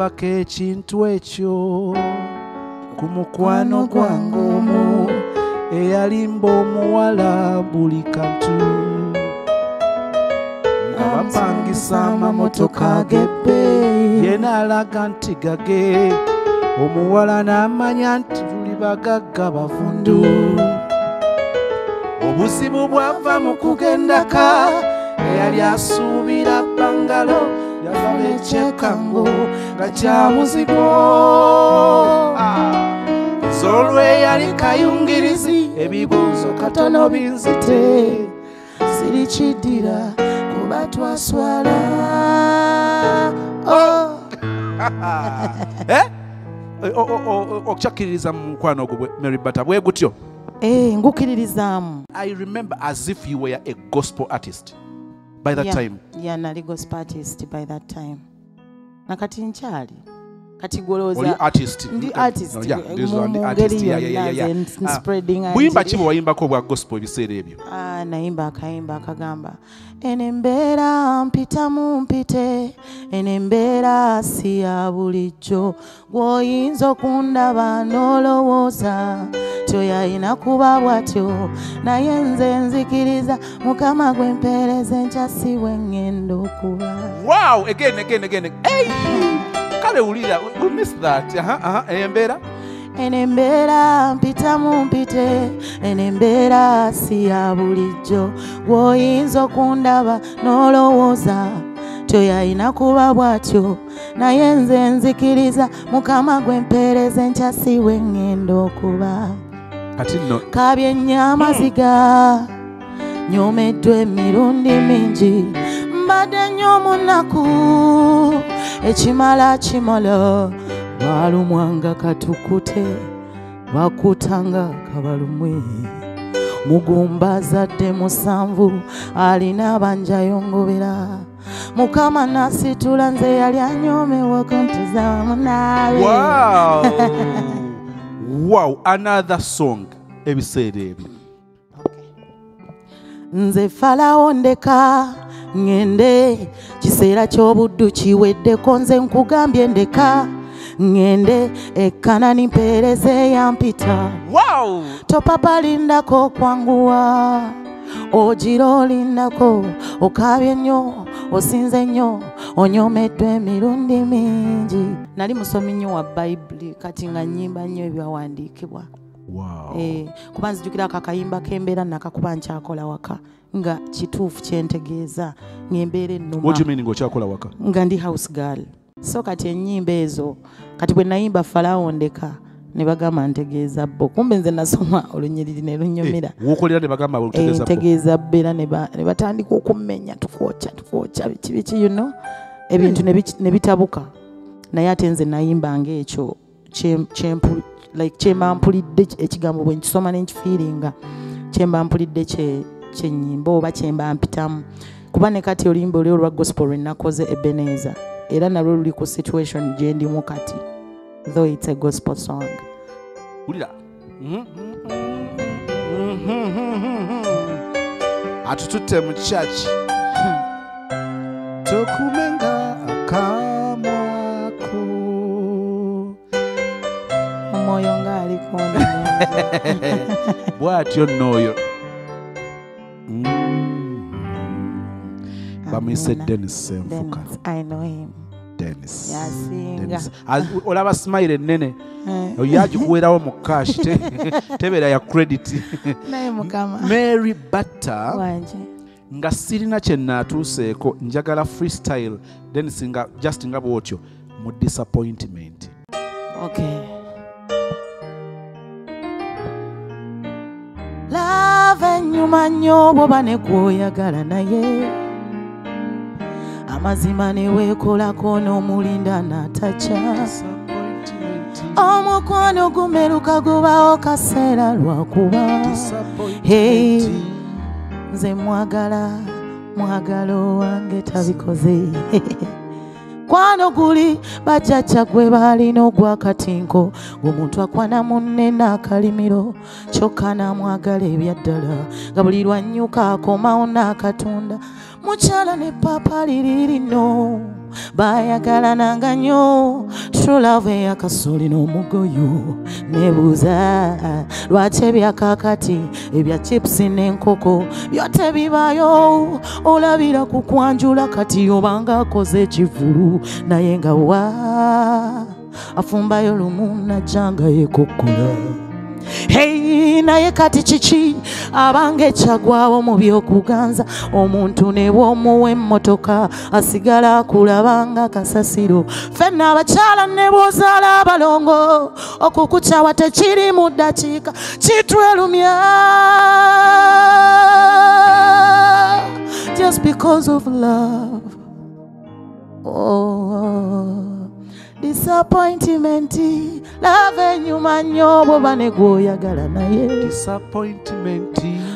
nakirabako ekintu ekyo ku mukwano gwange omu eyalimba omuwala buli kantu. Nga bapangisa amamotoka g'ebbeeyi yena alaga nti gage omuwala n'amanya nti tuli bagagga bavundu. Obuzibu bwava mu kugendaka eyali asuubira bangalo ekyekango nga kya muzigo Ah, z'olwe yali kayungirizi ebibuuzo katono binzite sirikiddira kuba twaswala Oh. Eh? O- o- o- okyakkiririza mu mukwano ogwo bwe- mary bata bwe gutyo Eh, ngukiririzaamu I remember as if you were a gospel artist by that Yeah. time. Ya nali gospel artist by that time. Nakati nkyali kati Oli golowooza artist. ndi artist. No, yeah, this mu one, the mu artist, ngeri yeah, yeah, yeah, yonna yeah. nze n- spreading buyimba anti- ki bwe wayimbako obwa gospel ebiseera ebyo. Ah, nayimba akayimba akagamba eno embeera mpitamu mpite eno embeera si ya bulijjo. Gw'oyinza okundaba n'olowooza tyoyalina kuba bw'atyo. Naye nze nzikiriza mukama gwe mpeereza enkyasiwe ŋŋenda okuba. Wow again again again. Hey! Kale wulira we miss that. Aha aha embeera eno embeera mpitamu mpite eno embeera si ya bulijjo. Gw'oyinza okundaba n'olowooza. Tyoyalina kuba bw'atyo. Naye nze nzikiriza mukama gwe mpeereza enkyasiwe ŋŋenda okuba. Kati nno kabyenya amaziga nyomeddwa emirundi mingi mbadde nnyo omunaku ekimala kimala balumwanga katukute bakutanga kabalumwe. Mugumba zadde musanvu alina abanjayongobera mukama nasitula nze yali anyomewa kuntiza munaabe wow. Wow another song. Ebiseera ebyo. Nze falawo ndeka ŋŋende kiseera ky'obuddu kiweddeko nze nkugambye ndeka. Ŋŋende ekkanani mpeereze yampita. Wow! Topapa lindako kwanguwa ogira olindako okabye nnyo osinze nnyo onyomeddwa emirundi mingi. Nali musomi nnyo wa bayibuli kati nga nnyimba nnyo ebyawandiikibwa. Eh, kuba nzijukira ako akayimba k'embeera nakakuba nkyakola waka nga kituufu kyentegeeza ng'embeera ennuma. Ng'okyakola waka? Nga ndi house girl. So kati ennyimba ezo kati bwe nayimba falawo ndeka ne bagamba ntegeeza bo. Kumbe nze nasoma olunyiriri ne lunyumira. Eh, ne Eh, ntegeeza bo. era ne ba- ne batandika okummenya tukwokya tukwokya biki biki you know? Ebintu ne ne bitabuka. Naye ate nze nayimba ngaekyo kye- kyempu- like kyemba mpulidde ekigambo bwe nkisoma nenkifiiringa kyemba mpulidde kye- kyenyimba oba kyemba mpitamu. Kuba ne kati oluyimba oli olwa gospel lwe nakoze ebeneeza era nalwo luli ku situation gye ndimu kati though it's a gospel song. Wulira. Atututte mu church. Tokumenga akamwako omwoyo ng'aliko bw'atyo nno bamuyise denis senfuka Dennis, I know him. denis olaba smile ennene Eh, oyagikuwerawo mu cash te- tebeera ya credit. Mary wanje nga sirina kye naatuuseeko njagala freestyle. Denis nga just nga bwotyo mu disappointment. Okay. Lava ennyuma nnyo bwoba ne gwoyagala naye amazima ne weekolako n'omulinda n'atakya omukwano gumeruka gubawo kaseera lwakuba Hey. Nze mwagala mwagala owange tabikoze. Kwano guli bajjajja gwe baalina ogwakatinko ng'omuntu akwana munne n'akalimiro kyokka n'amwagala ebyaddala nga buli lwannyuka akomawo n'akatunda mukyala ne papa liri lino baayagalananga nnyo trulave eyakasoli n'omugoyo nebuuza lwaki ebyakakati ebya chipusi n'enkoko byo tebibaayo olabira ku kwanjula kati obanga akoze ekivulu naye nga wa afumbayo lumu najjanga yekokkola Hey, naye kati kiki? Abanga ekyagwawo mu by'okuganza omuntu ne bw'omuwa emmotoka asigala akulabanga kasasiro. Ffenna abakyala ne bw'ozaala abalongo okukukyawa tekiri mu ddakiika kitwelumya just because of love. Oh, disappointment lava enyuma nnyo bwoba ne gwoyagala naye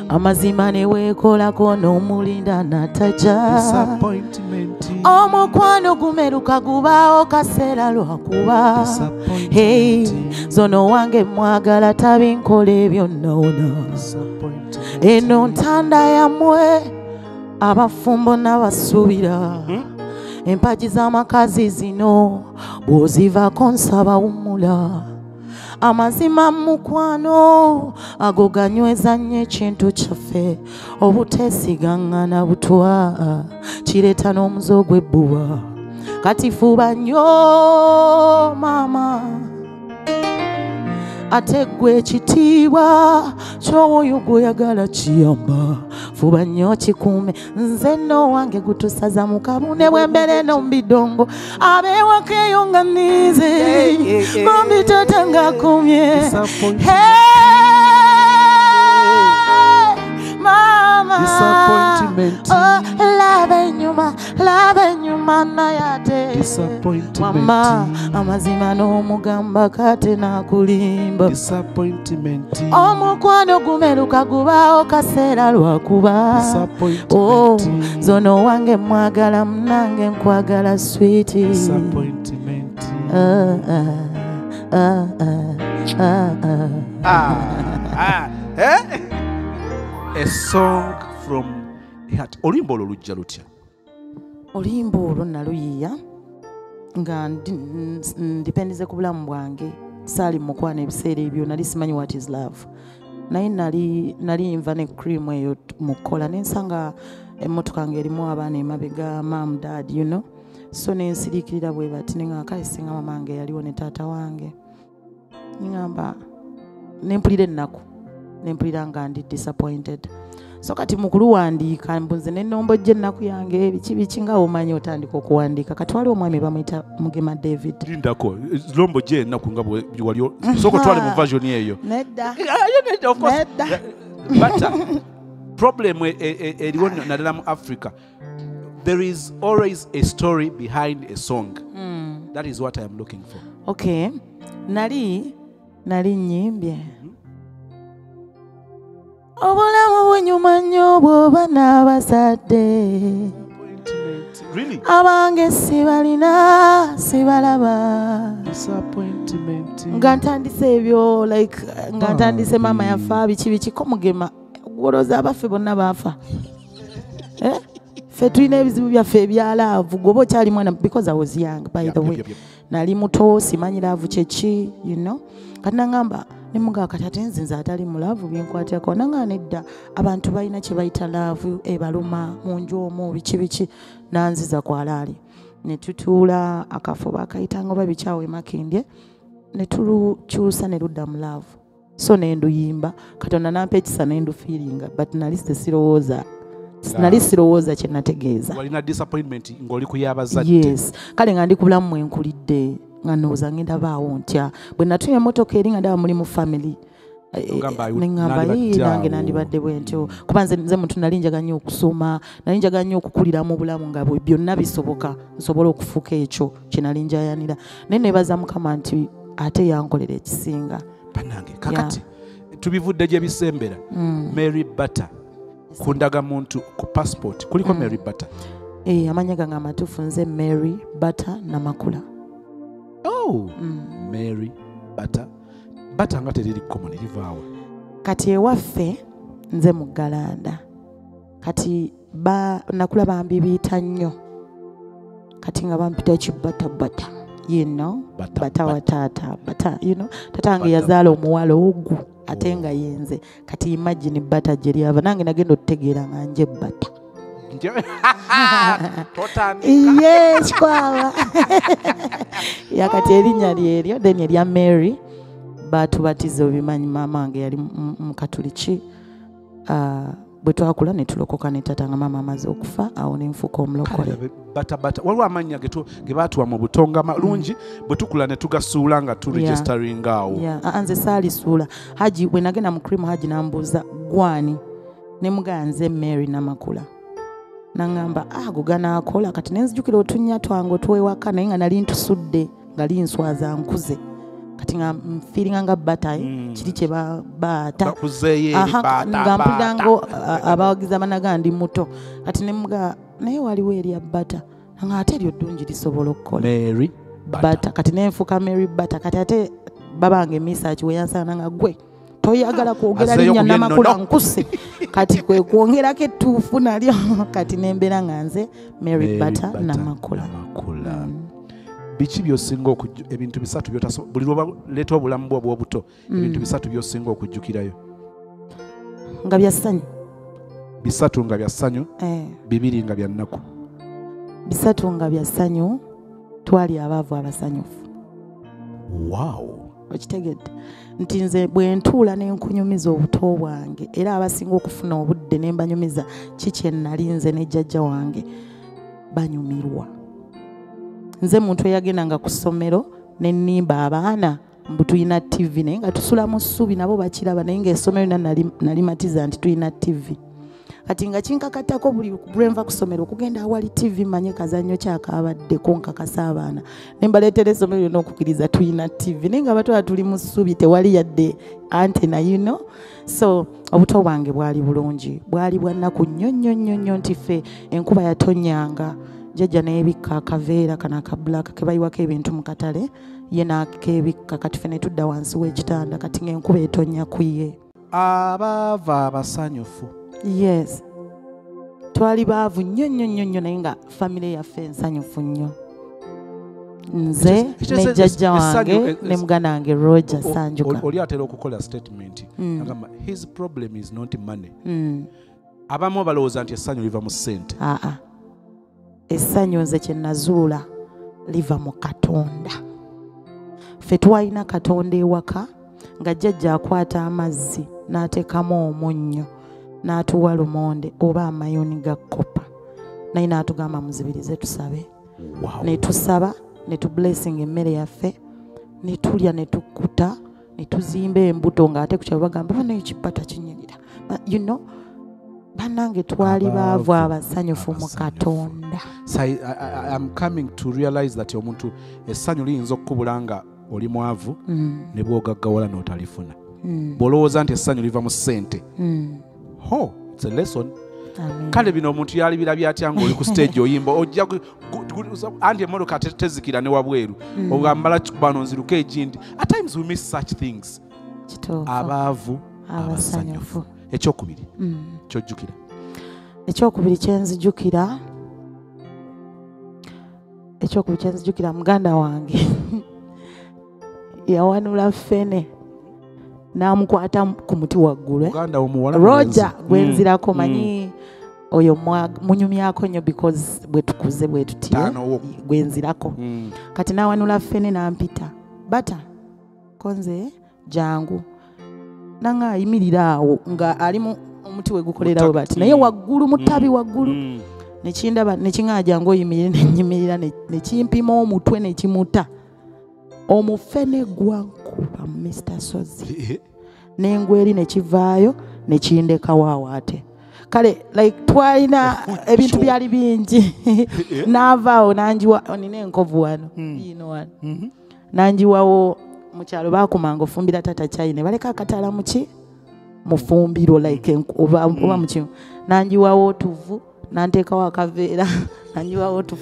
amazima ne weekolako n'omulinda n'atajja omukwano gumeruka gubaawo kaseera lwakuba hey, zono wange mwagala nnoona Disappointment. eno ntanda yammwe abafumbo n'abasuubira Hmm? Empagi z'amakazi zino bw'ozivaako nsaba wumula amazima mukwano ago ganyweza nnyo ekintu kyaffe obuteesigaŋŋana butwa kireeta n'omuze ogw'ebbuba kati fuba nnyo maama. Ate gwe ekitiibwa ky'oyo gweoyagala kiyamba fuba nnyo kikuume. Nze nno wange gutusaza mu kabune bwembere no mbidongo abeewaka eyo nga nize mambi tata ngaakumye Disappointment. Hey, mama Disappointment. Oh, laba enyuma laba enyuma naye ate Disappointment. wamma amazima n'omugamba kate n'akulimba Disappointment. omukwano gumeruka gubaawo kaseera lwakuba Oh, Disappointment. zono wange mwagala munange nkwagala switi Disappointment. Ah, ah, ah, ah, ah, ah. Ah, ah, eh? A song heart. Oluyimba olwo lujja lutya? oluyimba olwo naluyiya nga ndipendize ku bulamu bwange. Saali mukwana ebiseera ebyo nali simanyi what is love. Naye nali nali nva ne cream eyo t- mu kukola nensanga emmotoka ngaerimu abaana emabega mam dad you know. So nensiriikirira bwe bati neŋa kale singa mamange yaliwo ne taata wange. Neŋamba nempulira ennaku nempulira nga ndi disappointed so kati mukuluwandiika mbunze nenombojja ennaku yange biki biki nga omanyi otandika okuwandiika kati waliwo omwami bamuyita mugema david. Lindako lombo gye ennaku nga wali soko otwale mu version eyo. Nedda. Course. Nedda. but uh, problem e- e- e- eriwo naddala mu africa there is always a story behind a song. That is what i am looking for. Okay. Nali nali nyimbye obulamu bunyuma nnyo bw'oba n'abazadde abange sibalina sibalaba. Nga ntandise ebyo like nga ntandise maama yafa biki biki ko mugema. Gwolooza abaffe bonna baafa. Eh? ffe tulina ebizibu byaffe ebyalaavu gwoba okyali mwana because i was young by the way. nali muto simanyi laavu kyeki you know? Kati naŋŋamba ne mugaa kati ate nzinze atali mu laavu byenkwatirako nanga nedda. Abantu balina kye bayita laavu ebaluma mu nju omwo biki biki. Nanziza kwalaali ne tutuula akafo bakayitanga oba bikyawo emakindye ne tulukyusa ne ludda mu laavu. So ne nduyimba. Katonda nampa ekisa ne ndufiiringa but nali tesirowooza nali sirowooza kye nategeeza. Walina disappointment ng'oli ku y'abazadde. Yes. Kale nga ndi ku bulamu mwenkulidde nga ndowooza ngenda baawo ntya? Bwe natuya emotoka eri nga ndaba muli mu family eh, neŋŋamba nandibadde "Yee, nange awo." nandibadde bwe ntyo. Kuba nze nze muntu nali njaga nnyo okusoma nali njaga nnyo okukulira mu bulamu nga bwe byonna bisoboka nsobole okufuuka ekyo kye nali njayanira. Naye neebaza mukama nti ate yankolera ekisinga. Bannange kakati tubivudde gye bisembera. Mm. mary butter ku ndagamuntu ku passport kuliko mary butter? Eh, amanya gange amatuufu nze mary bata namakula oh Mm. mary butter butter nga teriri common rivaawa kati ewaffe nze mu galanda. Kati ba, nakula bambibiita nnyo. Kati nga bampita kibata bata you know? Bata, bata wa bata. taata bata you know? Tata wange Bata. yazaala omuwala ogu ate nga yenze. Kati imagine bata gye lyava. Nange nagenda okutegeera nga nje bata. totandika ye kikwaba yakati erinnya lyeryo then erya mary batubatiza obimanyi maama wange yali mu- mukatuliki Ah, bwe twakula ne tulokoka ne tata nga maama amaze okufa awo ne nfuuka omulokole. Batabata waliwo amannya ge tu- ge baatuwa mu butonga malungi bwe tukula ne tugasuula nga turegistering awo. Ya, aa, nze saalisuula haji bwe nagenda mu krimu haji nambuuza gwani ne mugaa nze mary namakula naŋŋamba ago ganaakola kati nenzijukira otunnya twange otwewaka naye nga nali ntusudde nga linswaza nkuze. Kati nga nfiiringa nga bata Mm. kiri kye ba- baata. Bakuzeeyo eri Aha, baata, nga mpulira baata. ngo a- abawagizi abanaga ndi muto. Kati nemuga naye waliwo erya bata nga ate eryo ddungi lisobola okukola. Bata. Kati nenfuuka mary bata kati ate babanga emisaaki weyansana nga gwe toyagala kwogera Azeeyo linnya ku namakula nkuse kati kwe kwongerako ettuufu nalyo kati nembeera nga nze mary Butter namakula. Mm. biki byosinga ebintu bisatu buli lwobaleeta obulamu bwo obwobuto ebintu bisatu byosinga okujjukirayo. Nga byassanyu bisatu nga bya ssanyu Eh, bibiri nga bya nnaku. Bisatu nga byassanyu twali abaavu abasanyufu. Wow. Okitegedde nti nze bwe ntuula ne nkunyumiza obuto bwange era abasinga okufuna obudde ne mbanyumiza kiki ennali nze ne jjajja wange banyumirwa. Nze muntu eyagendanga ku ssomero ne nnimba abaana mbu tulina tv naye nga tusula mu ssubi nabo bakiraba naye ngaessomero na nali- nalimatiza nti tulina tv kati nga kinkakatako buli lwe nva ku ssomero okugenda awali tv manye kazannyo kyakabaddeko nkakasa abaana. Ne mbaleetera essomero lyonna okukkiriza tulina tv naye nga batwala tuli mu ssubi tewali yadde antena know? So obuto bwange bwali bulungi. Bwali bwa nnaku nnyo nnyo nnyo nnyo nti ffe enkuba yatonyanga. Jjajja n'ebikka akaveera kano akabulaka ke bayiwako ebintu mu katale ye n'akebikka kati ffe ne tudda wansi w'ekitanda kati ng'enkuba etonya ku ye. Abaava abasanyufu yes. Twali baavu nnyo nnyo nnyo nnyo naye nga famire yaffe ensanyufu nnyo. Nze ne jjajja wange ne muganda wange roger sanjuka oli atera okukola statement. Mm. agamba his problem is not money. Mm. abamu balowooza nti essanyu liva mu ssente. Aa essanyu nze kye nazuula liva mu katonda. Ffe twalina katonda ewaka nga jjajja akwata amazzi n'ateekamu omunnyo n'atuwa lumonde oba amayuni ga kopa naye n'atugamba muzibirize tusabe. Ne tusaba ne tublessing emmere yaffe ne tulya ne tukkuta ne tuzimba embuto ng'ate ku kyalo bagamba bana ekipata kinyigira Ba- you know bannange twali baavu abasanyufu mu katonda. Am coming to realize that omuntu essanyu liyinza okukubula nga oli mwavu Mm, ne bwogaggawala n'otalifuna. Mm, bw'olowooza nti essanyu liva mu ssente mm. Ho it's a lesson. Kale bino omuntu yalibirabya atya ngaoli ku stage oyimba? Ojja anti emmotoka te- tezikira ne wabweru. Mm. ogambala bano nziruka egindi. At times we miss such things. Abaavu abasanyufu. ekyokubiri. Mm. kyojjukira. Ekyokubiri kyenzijukira ekyokubiri kyenzijukira muganda wange. Yawanula ffene n'amukwata ku muti waggulu roger mwenzi. gwenzirako Mm, manyi oyo munyumyako nnyo because bwe tukuze bwe tutyo gwenzirako mm. kati n'awanula ffene n'ampita bata konze jangu nanga ayimirira awo nga ali mu omuti we gukolerawo bati naye Mm. waggulu mu ttabi Mm. waggulu Mm. nekindaba nekiŋaa jangu oyimirire nenyimirira ne- nekimpima omutwe nekimuta omufene gwankuba mr sozi. N'engweri nekivaayo nekindekawo awo ate kale like twalina ebintu byali bingi. N'avaawo nanjiwa nina enkovu wano Mm. yino wano Mhm. nanjiwawo mukyalo bakumanga ofumbira tata chai ne baleka akatala muki mufumbiro like oba mukimu nanjiwawo otuvu nanteekawo akaveera gw'abato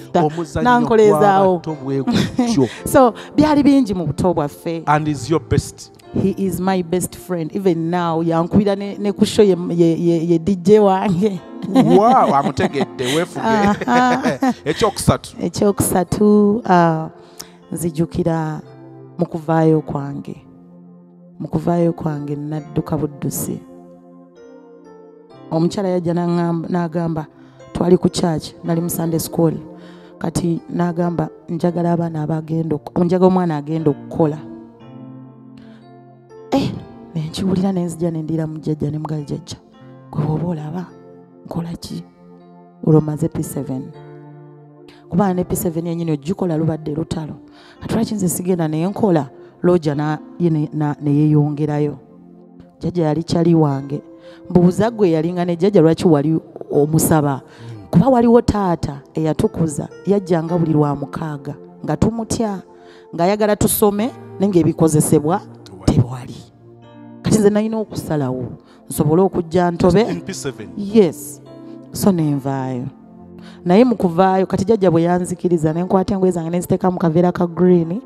bwe gutyo so byali bingi mu buto bwaffe. And is your best. He is my best friend even now. Yankubira ne, ku show ye, ye, ye, dj wange. Wow amutegedde weefuge. Ekyokusatu? Ekyokusatu uh, nzijukira mu kuvaayo kwange. Mu kuvaayo kwange nadduka buddusi. Omukyala yajja n'agamba twali ku church nali mu sunday school. Kati n'agamba njagala abaana abagenda njagala omwana agenda okukola. Eh, nenkiwulira nenzija nendiira mu jjajja ne mugali jjajja. Gwe bwoba olaba nkola ki? Olwo maze p7 kubanga ne p7 yenyini ogikola lubadde lutalo. Kati lwaki nze sigenda naye nkola? Loja na- ye ne- na- neyeyongerayo jjajja yali kyali wange. Mbuuza gwe yalinga ne jjajja lwaki wali omusaba kuba waliwo taata eyatukuza yajjanga buli lwa mukaaga nga tumutya ng'ayagala tusome naye ng'ebikozesebwa tewali kati nze nalina okusalawo nsobole okujja ntobe? Mp7 yes. So nenvaayo naye mu kuvaayo kati jjajja bwe yanzikiriza nenkwata engoye zange nenziteeka mu kaveera ka green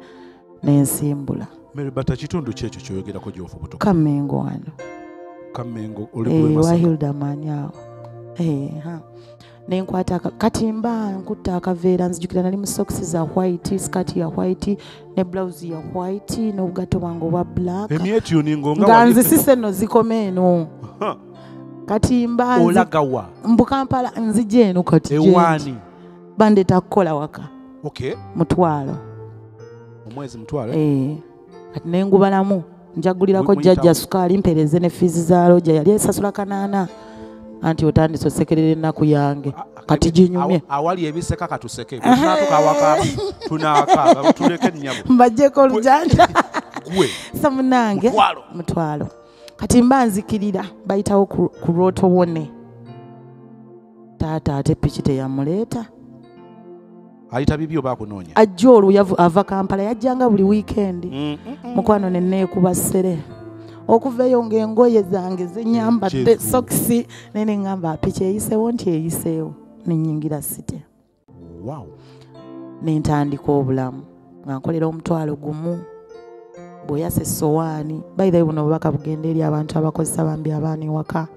nensimbula mary bata kitundu ki ekyo kyoyogerako gyofubuto kamengo wano. Kamengo Eh, oli wa nenkwata aka- kati mba nkutta akaveera nzijukira nali mu sokisi za white skati ya white ne blouse ya white n'obugato bwange obwa black. Nga nzisise nno zikoma eno. Kati mba nzi- olagawa mbu kampala nzija eno kati ewaani? Bandeeta kukola waka. Okay mutwalo. Omwezi mutwalo? Eh, kati nengubalamu njagulirako jjajja sukaali mpeereze ne fiizi za loja yali esasula kanaana anti otandise osekerera ennaku yange. Kati ginyumye. Awa- awali ebiseka katuseke tunaatukawaka tunaakaaba tuleke nnyabo mbajjeko olujanja. Gwe sa munange mutwalo. kati mba nzikirira bayitawo ku ku lwoto wone. Taata ate piki teyamuleeta. Ayita bibi oba akunoonya? Ajja olwo ava kampala yajjanga buli wiikendi Mm, mm, mm. mukwano neneekuba ssere okuva eyo ng'engoye zange zenyambadde Jeevu. sokisi naye neŋŋamba apiki eyiseewo nti eyiseewo nenyingira site. Wow. nentandika obulamu. Nga nkolera omutwalo gumu bw'oyasa essowaani. Bayirayo buno obubaka bugenda eri abantu abakozesa bambi abaana ewaka.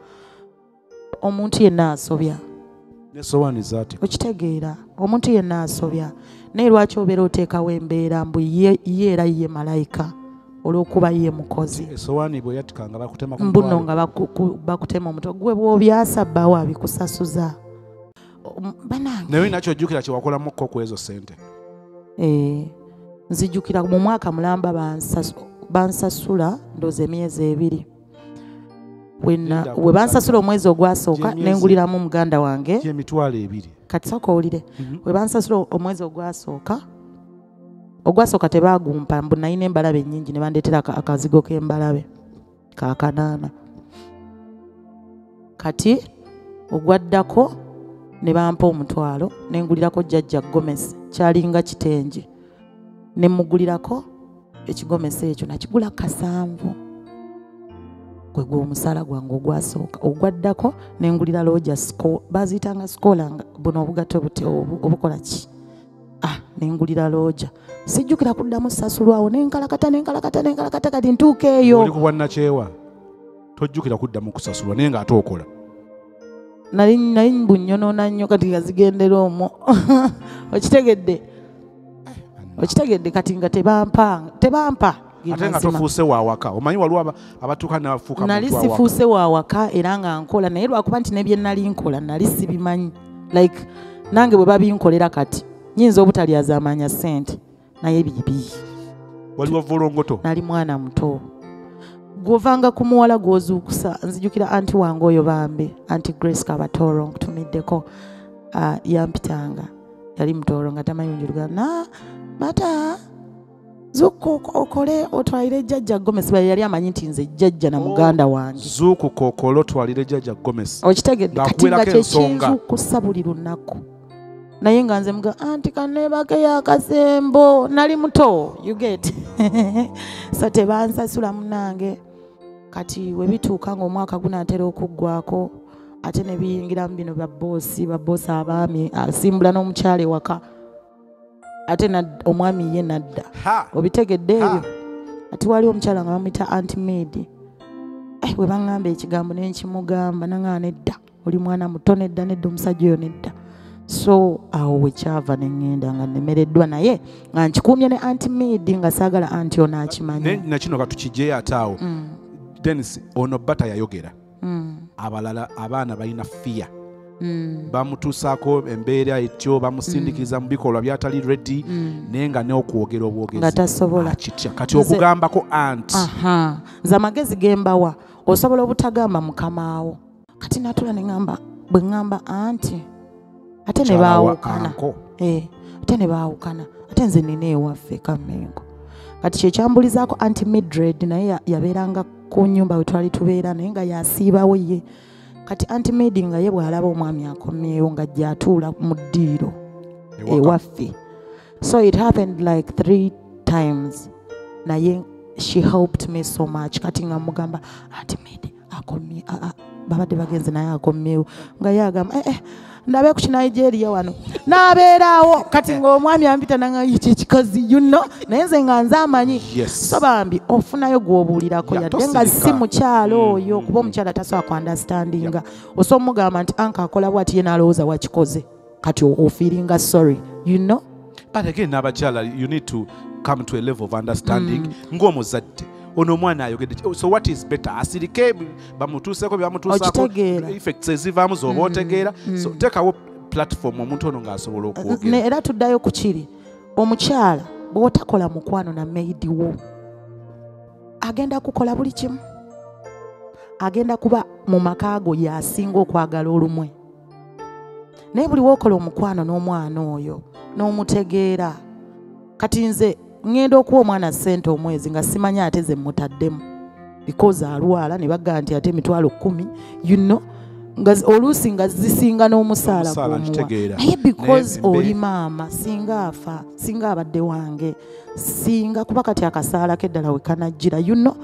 Omuntu yenna asobya. Okitegeera omuntu yenna asobya. Naye lwaki obeera oteekawo embeera mbu ye era ye malayika olw'okuba ye mukozi. Mbuno nga baku- ku- bakutema omutwe. Gwe bw'obyasa bbaawo abikusasuza naye olina kyojjukira kyewakolamukko ku ezo sente Eh, nzijukira mu mwaka mulamba bansasu- bansasula ndooza emyezi ebiri. We bansasula omwezi ogwasooka nenguliramu muganda wange. kati sooka owulire. Mhm. we bansasula omwezi ogwasooka ogwasooka tebagumpa mbu nayina embalabe ennyingi ne bandeetera aka- akazigo k'embalabe kakanaana kati ogwaddako ne bampa omutwalo nengulirako jjajja gomesi kyalinga kitengi ne mugulirako ekigomesi ekyo nakigula kasanvu. Gwe gwe omusala gwange ogwasooka ogwaddako nengulira loja sco baziyitanga nga buno obugato obukola ki nengulira loja sijjukira kuddamu sasulwawo nenkalakata nenkalakata nenkalakata kati ntuuka eyo. Oli ku bwannakyewa tojjukira kuddamu kusasulwa naye ng'ate okola nali nali mbunyonoona nnyo kati nga zigendera omwo. Okitegedde? Okitegedde kati nga tebampa tebampa ate nga tofuuse waawaka omanyi waliwo aba- abatuuka nabafuuka nali sifuuse wa waka era nga nkola. Naye lwakuba nti nebye nali nkola nali sibimanyi. Like nange bwe babinkolera kati nyinza obutalyazaamanya ssente naye bibi waliwo volongoto nali mwana muto. Gwovanga ku muwala gwozuukusa nzijukira anti wange oyo bambe. Anti grace kabatoro nkutumiddeko. Uh, yampitanga. Yali mutooro nga tamanyi njulugana na mata zuuka oko- okole otwalire jjajja gomesi baye yali amanyi nti nze jjajja na muganda wange. zuuku kookolo twalire jjajja gomesi okitegedde kati nga kyekinzuukusa buli lunaku naye nga nze muga anti kaneebake yakasembo nali muto you get? So tebansasula munange. Kati we bituuka ng'omwaka gunaatera okuggwako ate ne biyingiramu bino babboosi babboosi abaami asimbula n'omukyala ewaka. Ate omwami ye nadda. Obitegedde ebyo? Ati waliwo omukyala nga bamuyita antimedi eh, bwe baŋŋamba ekigambo nenkimugamba naŋaa nedda oli mwana muto nedda nedda omusajja oyo nedda so awo wekyava neŋŋenda nga nemereddwa naye nga nkikuumye ne antimedi nga saagala anti ono naye akimanye nakino katukijeyo ate awo. Mm, denis ono bata yayogera. Mm, abalala abaana balina fiya mm, bamutuusaako embeera etyo bamusindikiza mu bikolwa byatali redi naye nga neokwogera nga obwogezi tasobola akitya kati okugambako anti aha. Nze amagezi gembawa osobola obutagamba mukamaawo kati natula neŋamba bwe ŋŋamba anti ate ne baawukana. Eh, ate ne baawukana. Ate nze nina ewaffe kamengo kati kyekyambulizaako anti midred naye ya- yabeeranga ku nyumba we twali tubeera naye nga yasiibawo ye. Kati anti midi nga ye bw'alaba omwami akomyewo nga gyatuula mu ddiiro ewaffe. So it happened like three times. Naye she helped me so much. Kati nga mugamba anti midi akomye babadde bagenze naye akomyewo. Nga ye agamba eh, eh, ndabe ku kinigeria wano. N'abeeraawo kati ng'omwami ampita ekikazi you know naye nze nga nze amanyi so bambi ofunayo gw'obuulirako Ya, yadde nga si mukyalo Mm, oyo mm, kuba mm. omukyala tasobola ku understandinga osobola omugamba nti anka akola bwati ye n'alowooza wakikoze kati ofiiringa sorry you know? But again n'abakyala you need to come to a level of understanding Mm. Ono omwana ayogedde ki- so what is better? Asirike bamutuuseko byebamutuusako effects ezivaamu zoba Mm, otegeera. mm. so tekawo platform omuntu ono ng'asobola Ne- okwogera. era tuddayo ku kiri. Omukyala bw'otakola mukwano na maidi wo agenda kukola buli kimu. Agenda kuba mu maka go yasinga okwagala olumwe. Naye buli wookola omukwano n'omwana oyo n'omutegeera. Kati nze ŋŋenda okuwa omwana ssente omwezi nga simanya ate ze mutaddemu. Because alwala ne bagamba nti ate emitwalo kumi you know nga oluusi nga zisinga n'omusaala Omusaala gw'omuwa naye because oli maama singa afa singa abadde wange singa kuba kati akasaala keddala we kanajjira you know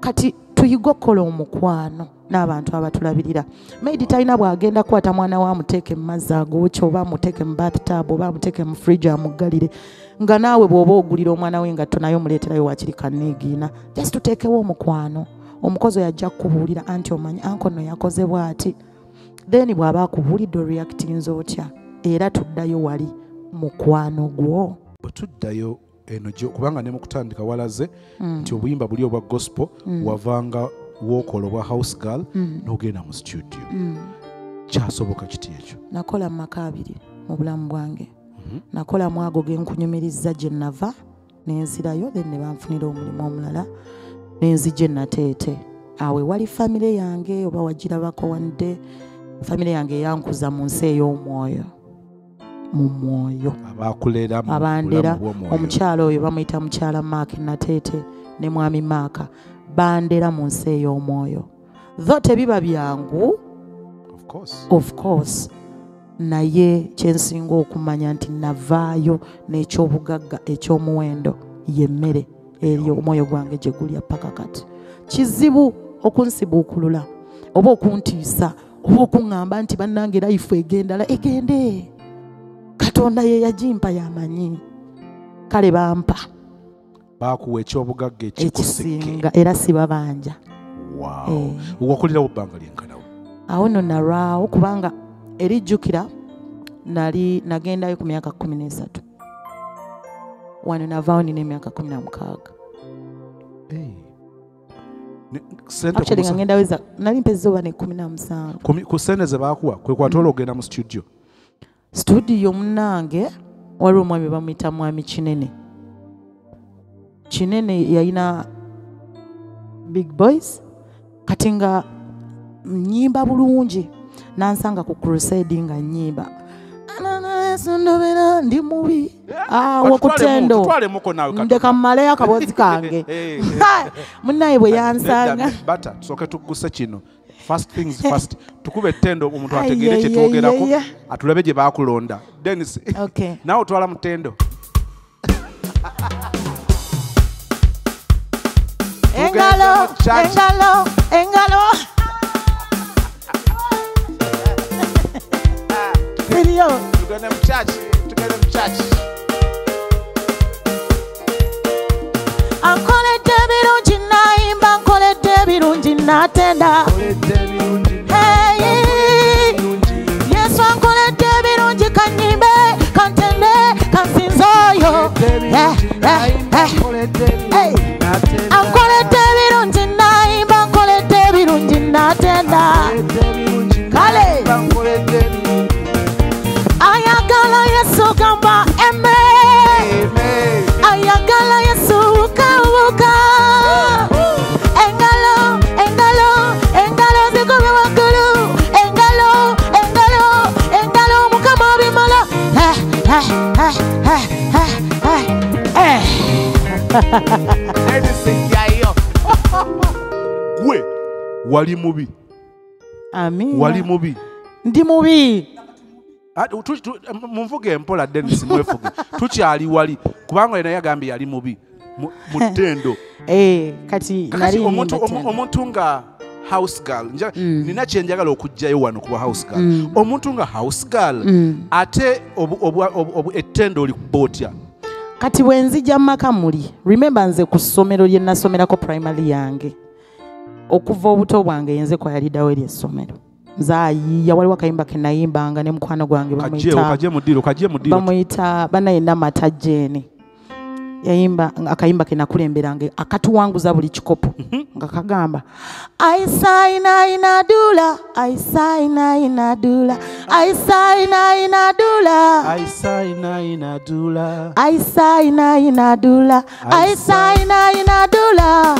kati tuyige okukola omukwano n'abantu abatulabirira. Maidi talina bw'agenda kukwata mwana we amuteeke mu mazzi agookya oba amuteeke mu bathtub oba amuteeke mu fridge amuggalire nga naawe bw'oba ogulira omwana we nga tonaye omuleeterayo wakiri kanniigiina just tuteekewo omukwano. Omukozi oyo ajja kukubuulira anti omanyi anko nno yakoze bw'ati? Then bw'aba akubuulidde oreactinze otya era tuddayo wali mukwano gwo. Bwe tuddayo eno kubanga ne mu kutandika walaze Mm, nti obuyimba buli obwa gospel Mm. wavanga wookola obwa house girl mm, n'ogenda mu studio. Kyasoboka kiti ekyo? Nakola mu maka abiri mu bulamu bwange Mhm. nakola mu ago ge nkunyumiriza gye nava nenzirayo then ne banfunira omulimu omulala nenzija enateete awo ewali famire yange oba wagirabako wadde famire yange eyankuza mu nsi ey'omwoyo mu mwoyo. Abandera omukyala oyo bamuyita mukyala maaka nateete ne mwami maaka bandera mu nsi ey'omwoyo. Tho tebiba byangu? Of course. Naye kyensinga okumanya nti navaayo n'ekyobugagga eky'omuwendo yemmere eri omwoyo gwange gye gulya paka kati. Kizibu okunsibuukulula oba okuntiisa oba okuŋŋamba nti bannange life egendala egende. Katonda ye yagimpa yamanyi. Kale bampa. Baakuwa ekyobugagga ekikuseke ekisinga era sibabanja Wow. Eh. wakulirawo bbanga lyenkanawo awo nno nalwawo kubanga erijjukira nali nagendayo ku myaka kumi n'esatu. Wano navaawo nina emyaka kumi na mukaaga actually nga musa- ngenda weza nali mpezza oba ne kumi na musanvu ku sente ze baakuwa kwe kwatoola ogenda mu studio. Studio munange waliwo omwami bamuyita mwami kinene. Kinene yalina big boys kati nga nyimba bulungi nansanga ku crusade nga nyiiba sindobera ndi mubi. Eh, ah, Awo kutendo ndeka mumaleyo akaboozi kange. Eh. Munaye bwe yansanga. Bata tusooke tukkuse kino. First things first. Tukube ettendo omuntu ategere kyetwogerako atulabe gye bakulonda denis naawe otwala mutendo. Engalo engalo engalo. here. To get them church. To get them church. ankoledde ebirungi nayimba nkoledde ebirungi natenda yesu ankoledde ebirungi kanyimbe kantende kansinze oyo gwe wali mubi. Amina. wali mubi. Ndi mubi. Ah, munvuge empola denis mwefuge. Tukyali wali. Kubanga ye naye agambye yali mubi. Mu ttendo Eh, kati omuntu, nga house girl. Nja, Mm. nina kyenjagala okugjayo wano kuba house girl. Mm. omuntu nga house girl Mm. ate ettendo olikuba otya kati bwe nzija mu maka muli rememba nze ku ssomero lye nasomerako primary yange. Okuva obuto bwange yenze yali eri essomero somero. Waliwo akayimba kenayimbanga ne mukwano gwange bamuyita kajje mu ddiiro kajje mu ddiiro. bamuyita banayina mata jeeni yayimba akayimba kenakulemberanga akatuwanguza buli kikopo nga kagamba aisainainadula aisainainadula aisainainadula aisainainadula aisainainadula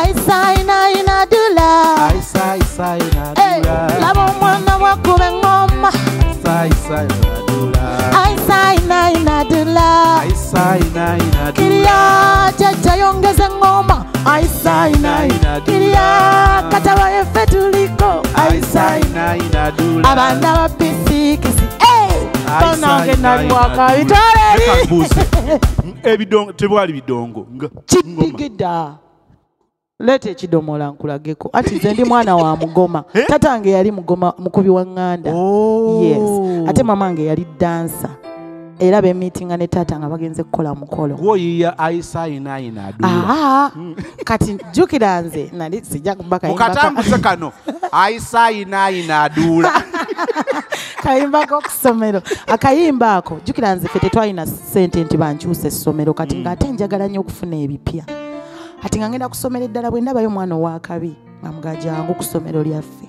aisainainadula aisainainadula laba omwana wakuba engoma aisainainadula aisainainadula kiriya jajja yongeza eŋŋoma kiriya kataba efe tuliko. Abaana ba pisikisi. Banange nali wakabitwala eri ebidongo tebwali bidongo. Kidigida leeta ekidomola nkulageko. Ati nze ndi mwana wa mugoma. Tatange yali mugoma mukubi wa ŋŋanda Oh. yes. Ate mamange yali dansa era bemiitinga ne taata nga bagenze kukola mukolo. Gwoyiya aisainainadula Aha, kati jjukira nze nali sijja kuba kayimba ka- mukatambuze kano. Aisainainadula kayimbako ku ssomero akayimba ako jjukira nze ffe tetwalina ssente nti bankyusa essomero kati ng'ate njagala nnyo okufuna ebipya. Kati nga ngenda kusomera eddala bwe ndabayo omwana owakabi nga mga jangu ku ssomero lyaffe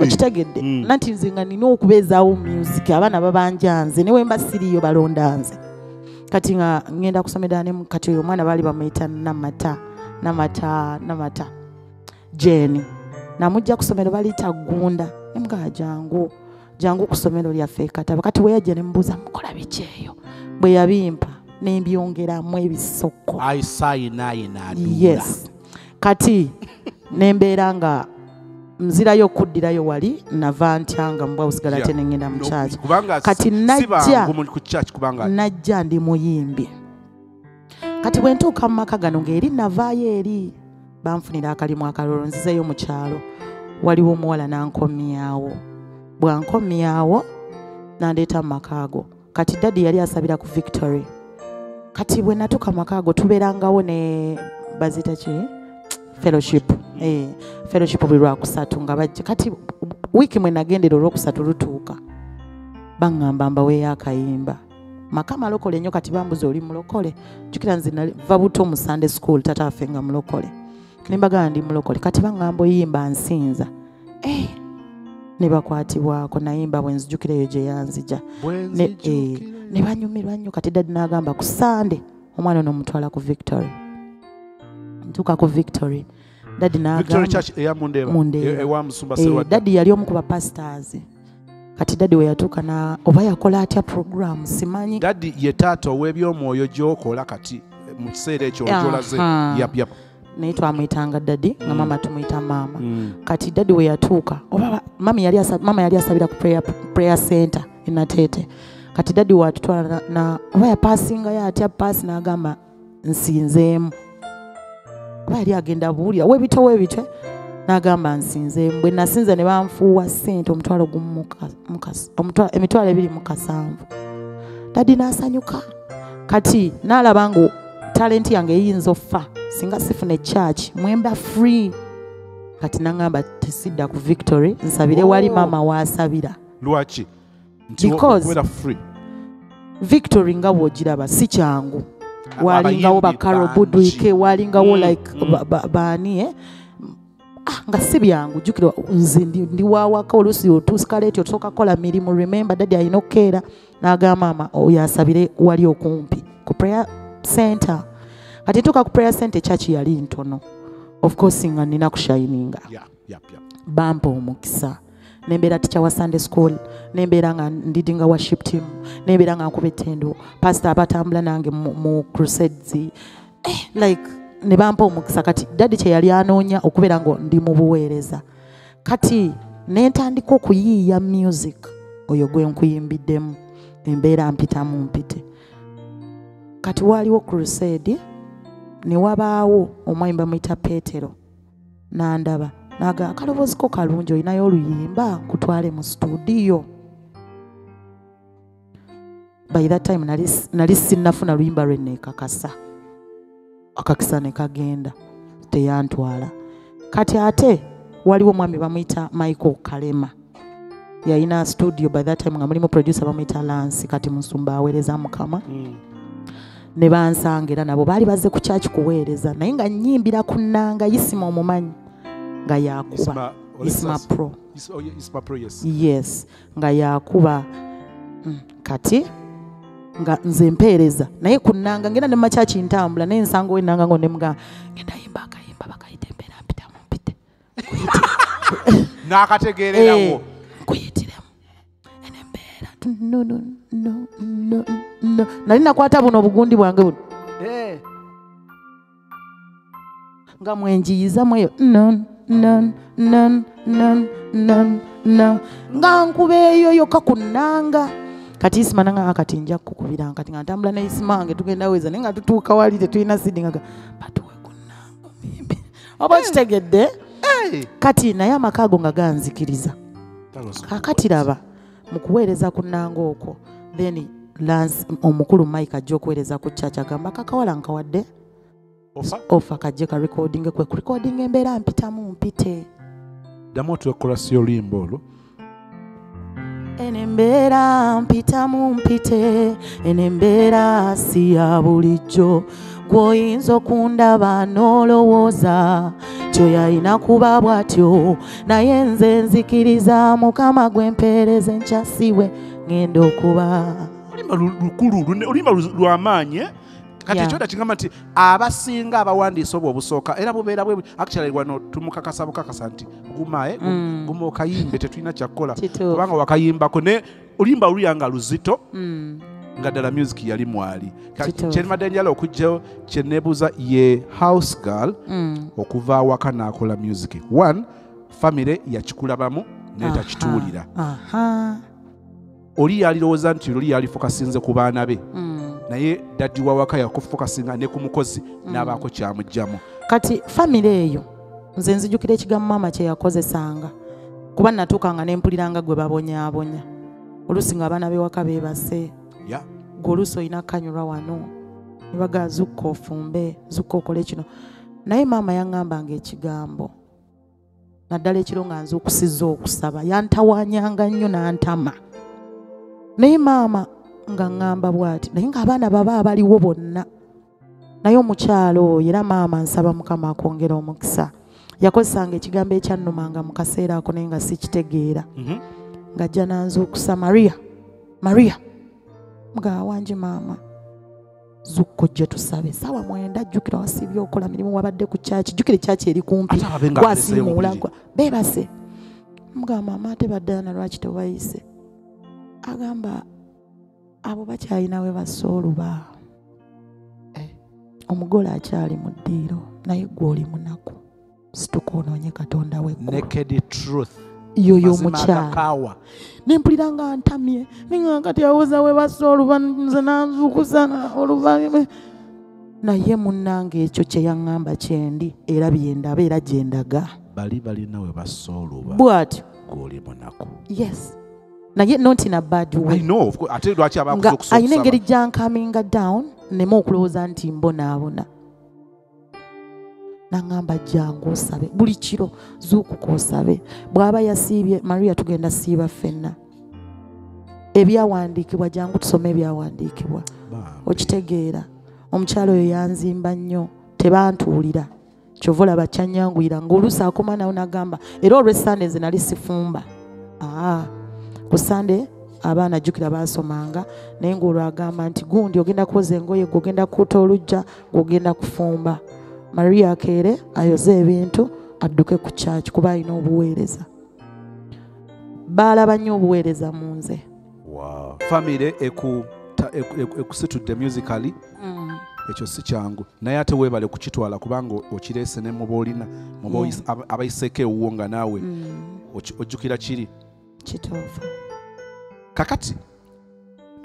okitegedde Mm. nanti nze nga nina okubeezaawo music abaana babanja nze newe mba siriyo balonda nze. Kati nga ngenda kusomera ne kati oyo omwana baali bamuyita namata namata namata jeni namujja ku ssomero baliyita gunda. Emugaa jangu jangu ku ssomero lyaffe kataba kati bwe yajja ne mubuuza mukola biki eyo? Bwe yabimpa ne mbyongeramu ebisoko yes. Kati nembeera nga nzirayo okuddirayo wali nava ntya nga mubwabusigala Yeah. te nengenda mu kyaki Kati najja ndi muyimbi. Kati bwe ntuuka mu maka gano ng'eri navaayo eri banfunira akalimu akalolo nzizeyo mu kyalo. Waliwo omuwala nankomyawo. Bwankomyawo nandeeta mu maka ago. Kati dadi yali asabira ku victory. Kati bwe natuuka mu maka ago tubeerangawo ne bazita ki fellowship. Eh, fellowship buli lwakusatu nga bajja. Kati wiiki mwe nagendera olwokusatu lutuuka baŋŋamba mbaweeyo akayimba. Maka malokole nnyo kati bambuza oli mulokole. Jukira nze nava buto mu sunday school tata waffe nga mulokole. Nembagamba ndi mulokole. Kati baŋŋamba oyimba nsinza. Eh, ne bakwatibwako nayimba bwe nzijukira eyo gye yanzija. Ne, eh, ne banyumirwa nnyo. Kati dadi n'agamba ku sande omwana ono omutwala ku victory ntuuka ku victory dadi. E- ewa musumba Eh, dadi yali omu ku bapastors kati dadi we yatuuka na oba yakola atya program simanyi? Dadi ye taata ow'ebyomwoyo gy'okola kati eh, mu kiseera ekyo Aha. yapyap yap yap. Naye twamwyitanga dadi nga Mm. mama tumuyita maama. Mm. kati dadi we yatuuka oba mama yali asabira ku prayer, prayer center enatete kati dadi watutwala na, na oba yapasingayo atya paasi n'agamba nsinzeemu oba yali agenda buwulira webitwe webitwe n'agamba nsinzeemu bwe nasinza ne banfuuwa ssente omutwalo emitwalo ebiri mu kasanvu. Dadi n'asanyuka. Kati n'alaba nga talenti yange eyinza offa singa sifuna ekyaki mwemba free. Kati naŋŋamba tesidda ku victory nsabire wali Oh. maama waasabira lwaki? Victory nga bw'ogiraba si kyangu walingawo bakaro budwike walingawo Mm, like mm. ba- ba- baani eh? Ah, nga si byangu jjukira nze ndi- wawaka oluusi otusikaleeti osooka kukola mirimu. Remember dadi alina okukeera n'agamba maama oyo asabire wali okumpi ku prayer center. Kati ntuuka ku prayer center ekyaki yali ntono. Of course nga nina yap. bampa omukisa nembeera tica wa sunday school. Nembeera nga ndidinga worship team. Nembeera nga nkuba ettendo. Pasita abatambula nange mu, crusades. Eh, like ne bampa omukisa kati dadi kye yali anoonya okubeera nga ndi mu buweereza. Kati nentandika okuyiiya music oyo gwe nkuyimbiddemu embeera mpitamu mpite. Kati waaliwo crusade ne wabaawo omwami bamuyita peetero. N'andaba naga akaloboozi ko kalungi olinayo oluyimba nkutwale mu studio. By that time nali, nali sinnafuna luyimba lwe neekakasa. Akakisa ne kagenda teyantwala. Kati ate waliwo omwami bamuyita michael kalema. Yalina studio by that time nga mulimu producer bamuyita lansi kati musumba aweereza mukama. Mm. ne bansanga era nabo baali bazze ku kyaki kuweereza. Naye nga nyimbira ku nnanga isima omumanyi nga yakuba Isma- pro. oh, Pro, yes. nga yakuba mm, kati nga nze mpeereza. Naye ku nnanga ngenda ne makyaki ntambula naye nsanga ow'ennanga ngo nemugaa genda yimba akayimba bakayita embeera mpitamu mpite. N'akategeererawo. Nkuyitiremu eno embeera no, no, no, no, no. nali nakwata buno obugundi bwange buno nga mwenjiyizamu eyo non non non non non non nga nkuba eyo yokka ku nnanga. Kati isima nanga akati nja kukubira kati nga ntambula ne isima wange tugenda weza naye nga tutuuka wali tetulina sidi nga ga- batuwe ku nnanga omuyimbi. Oba kitegedde kati naye amaka ago nga ganzikiriza. Kakati raba mu kuweereza ku nnanga okwo then omukulu mike ajja okuweereza ku kyaki agamba kakawala nkawadde? Ofa? Kajje ka recording kwe ku recording embeera mpitamu mpite. Ddamu otuwekolasi oluyimba olwo eno embeera mpitamu mpite eno embeera si ya bulijjo. Gw'oyinza okundaba n'olowooza kyo yalina kuba bw'atyo. Naye nze nzikiriza mukama gwe mpeereza enkyasiwe ngenda okuba. Oluyimba lu- lukulu oluyimba lu- lwamaanyi eh? Kati Yeah. ekyo da kigamba nti abasinga abawandiisa obwo obusooka era bubeera bwe actually wano tumukakasa bukakasa nti gumae Mm. guma okayimbe tetulina kyakkola kubanga wakayimbako ne oluyimba lulya nga luzito Mm. nga ddala music yali mwali kyenibadde njala okugjayo kyeneebuuza ye house girl Mm. okuva awaka n'akola music one famire yakikulabamu naye Aha. takituulira aha oli yalirowooza nti luli yalifokasinze ku baana be Mm. Naye daddi wawaka yakufokasinga ne ku mukozi n'abaako kyamugjamu kati famire eyo nze nzijukira ekigambo maama kye yakozesanga kuba natuukanga ne mpuliranga gwe babonyaabonya oluusi nga abaana bewaka beebase gwe oluusi olina kanyulwa wano ne bagaa zukka ofumbe zukka okole kino. Naye maama yaŋŋambanga ekigambo naddala ekiro nga nzuukusizza okusaba yantawanyanga nnyo n'antama. Naye maama nga ŋŋamba bw'ati naye ng'abaana baba abaliwo bonna naye omukyalo oyo era maama nsaba mukama akwongera omukisa. Yakozesanga ekigambo ekyannumanga mu kaseera ako naye nga sikitegeera. Mhm. ng'ajja nanzuukusa maria maria mugaba wangi maama zukko gye tusabe. Saawa mwenda jjukira wasiibye okola mirimu wabadde ku kyaki jjukira ekyaki eri kumpi ate ababe nga aleseeyo gwasiimuula omubiri. gwa beebase. Mugamba maama ate baddaana lwaki tebayise agamba abo bakyalina we bassa oluba Eh. omugole akyali mu ddiiro naye gwe oli munaku. Situka onoonye katonda weggulu naked truth. Yoyo Mazima omukyala agakaawa. nempulira nga ntamye ninga kati awuza we bassa oluba nze nanzuukusa oluba. Naye munnange ekyo kye yaŋŋamba kyendi era byendaba era gye ndaga. Bali balina we bassa oluba. Bw'atyo. Gwoli munaku. Yes naye not in a bad I way. ate lwaki nga alina engeri gyankaminga down neme okulowooza nti mbonaabona. Naŋŋamba jangu osabe buli kiro zuukuka osabe. Bw'aba yasiibye maria tugenda siiba ffenna. Ebyawandiikibwa jangu tusome ebyawandiikibwa. Okitegeera omukyalo oyo yanzimba nnyo tebantuulira. Kyova olaba kyanyanguyira ng'oluusi akoma nawe nagamba era olw'essande nze nali sifumba. Aa ku sande abaana jjukira baasomanga naye ng'olwo agamba nti gundi ogenda kwoza engoye gweogenda kuuta olujja gweogenda kufumba. Maria akeere ayoze ebintu adduke ku kyaki kuba alina obuweereza. Baalaba nnyo obuweereza mu nze. Wow. famire ekusitudde musically. Ekyo si kyangu. Naye ate weebale kukitwala kubanga okireese ne muba olina muba abayiseeko ewuwo nga naawe. Mm, ojjukira kiri? Kituufu kakati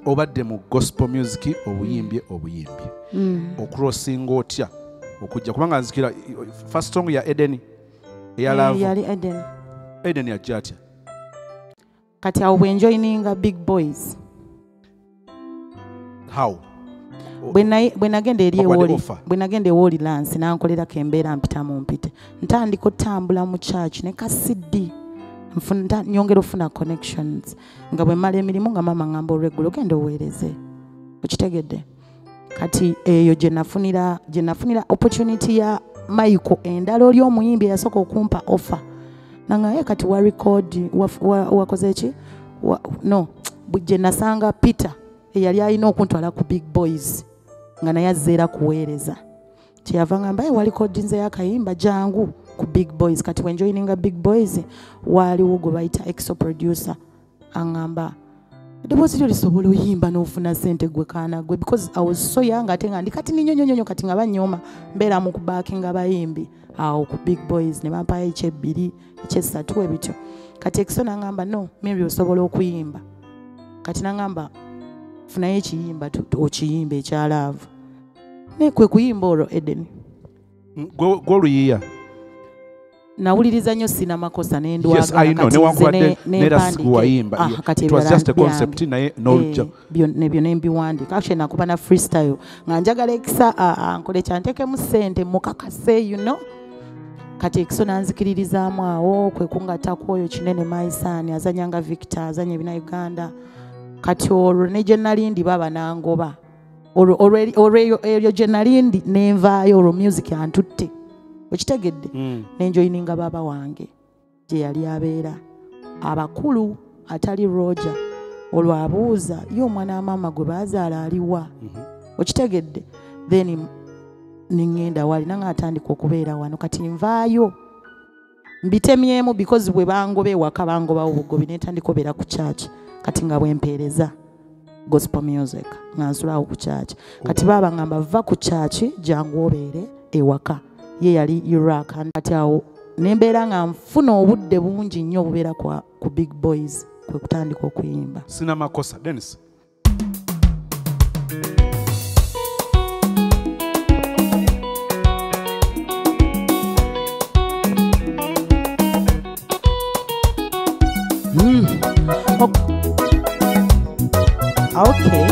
obadde mu gospel music obuyimbye obuyimbye Mm. okulosinga otya? Okujja kubanga nzikira first song ya edeni eya Eh, laavu yali eden. Edeni ajja atya? Kati awo bwenjoyininga big boys. How? Bwe bwe nagenda eri offer? bwe nagenda ewoli lansi nankolerako embeera mpita mu mpite ntandika otambula mu church ne kasiddi nyongera ofuna connections. Nga bwe mala emirimu nga maama ngamba olweggulo genda oweereze. Okitegedde? Kati eyo gye nafunira gye nafunira opportunity ya maiko endala oli omuyimbi eyasooka okumpa offer. Nangaye kati wa record wakoze ki? No. Gye nasanga peter eyali alina okuntwala ku big boys nga naye azzeera kuweereza. Kyeyava ngamba ye wali kodinze yakayimba jangu ku big boys. Kati wenjoyininga big boys waaliwo gwe bayita exo producer aŋŋamba eddoboozi lyo lisobola oyimba n'ofuna sente gwe kaana gwe because i was so young ate nga ndi kati ninyonyonyonyo kati nga banyooma mbeera mu kubaakinga bayimbi awo ku big boys ne bampayo ekyebbiri ekyessatu ebityo. Kati exo naŋŋamba no mary osobola okuyimba. Kati naŋŋamba funayo ekiyimba okiyimba ekyalaavu naye kwe kuyimba olwo eden. Gwe- gw'oluyiya nawuliriza nnyo sina makosa wayimba Ah, kati it was ebirala just a byange. concept naye n'olujja nebyo nembiwandiika actually nakuba na freestyle. Nga njagala ekisa nkole kyantekemu sente mukakase you know? Kati ekiso nanzikiririzaamu awo kwe kungatako oyo kinene maisaani azanyanga victor azanya ebina uganda. Kati olwo ne gye nali ndi baba nangoba. Olwo eryo gye nali nenvaayo olwo music antutte okitegedde Mm. nenjoyininga baba wange gye yali abeera. Abakulu atali roger olwo abuuza ye omwana wa maama gwe baazaala aliwa Mhm. okitegedde then neŋŋenda wali nange atandika okubeera wano. Kati nvaayo mbitemyemu because bwe bangoba ewaka bangobawo bugobi netandika obeera ku kyaki kati nga bwempeereza gospel music nga nsulaawo ku kyaki kati baaba ngamba va ku kyaki jangu obeere ewaka ye yali iraq kati awo. Nembeera nga nfuna obudde bungi nnyo obubeera kwa- ku big boys kwe kutandika okuyimba. Sina makosa denis Okay.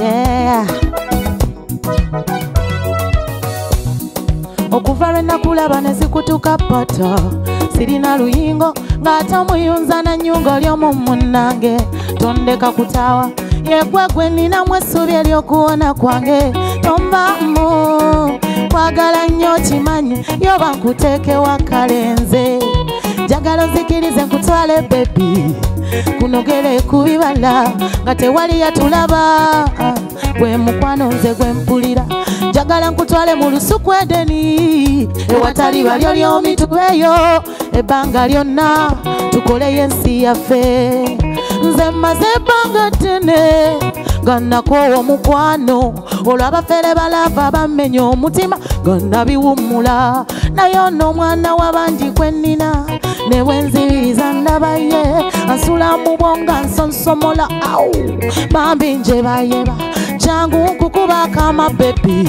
Yeah. Okuva lwe nakulaba ne zikutuka pata sirina luyingo ng'atomuyunza na nyunga olyomu munnange. Tondeka kutaawa yegwe gwe ninamu essuubi ery'okuwona kwange. Tombamu kwagala nnyo kimanyi yoba nkuteekewa kalenze njagala nzikirize nkutwale bebi kunogere ku bibala nga tewali yatulaba. Gwe mukwano nze gwe mpulira njagala nkutwale mu lusuku edeni. Ewatali balyo lyomitubeeyo ebbanga lyonna tukoleyo ensi yaffe. Nze mmaze ebbanga ddene nga nakoowa omukwano olwo abafere balava bamenya omutima. Nga nabiwummula naye ono omwana w'abandi gwe nnina. Ne bwe nzibiriza ndabaye ansula mu bwonga nsonsomola. Au bambi nje bayeba jangu nkukuba akama bebi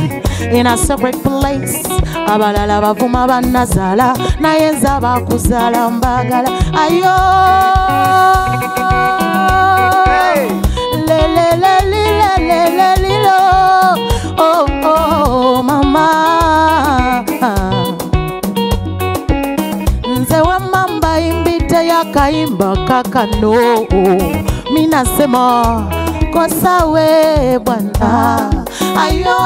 in a separate place abalala bavuma bannazaala naye nze abakuzaala mbagala. Ayo lelelelilelelelilo oh, oh, mama. Mzee wa mamba imbite kakano minasema kosawe bwana. Ayo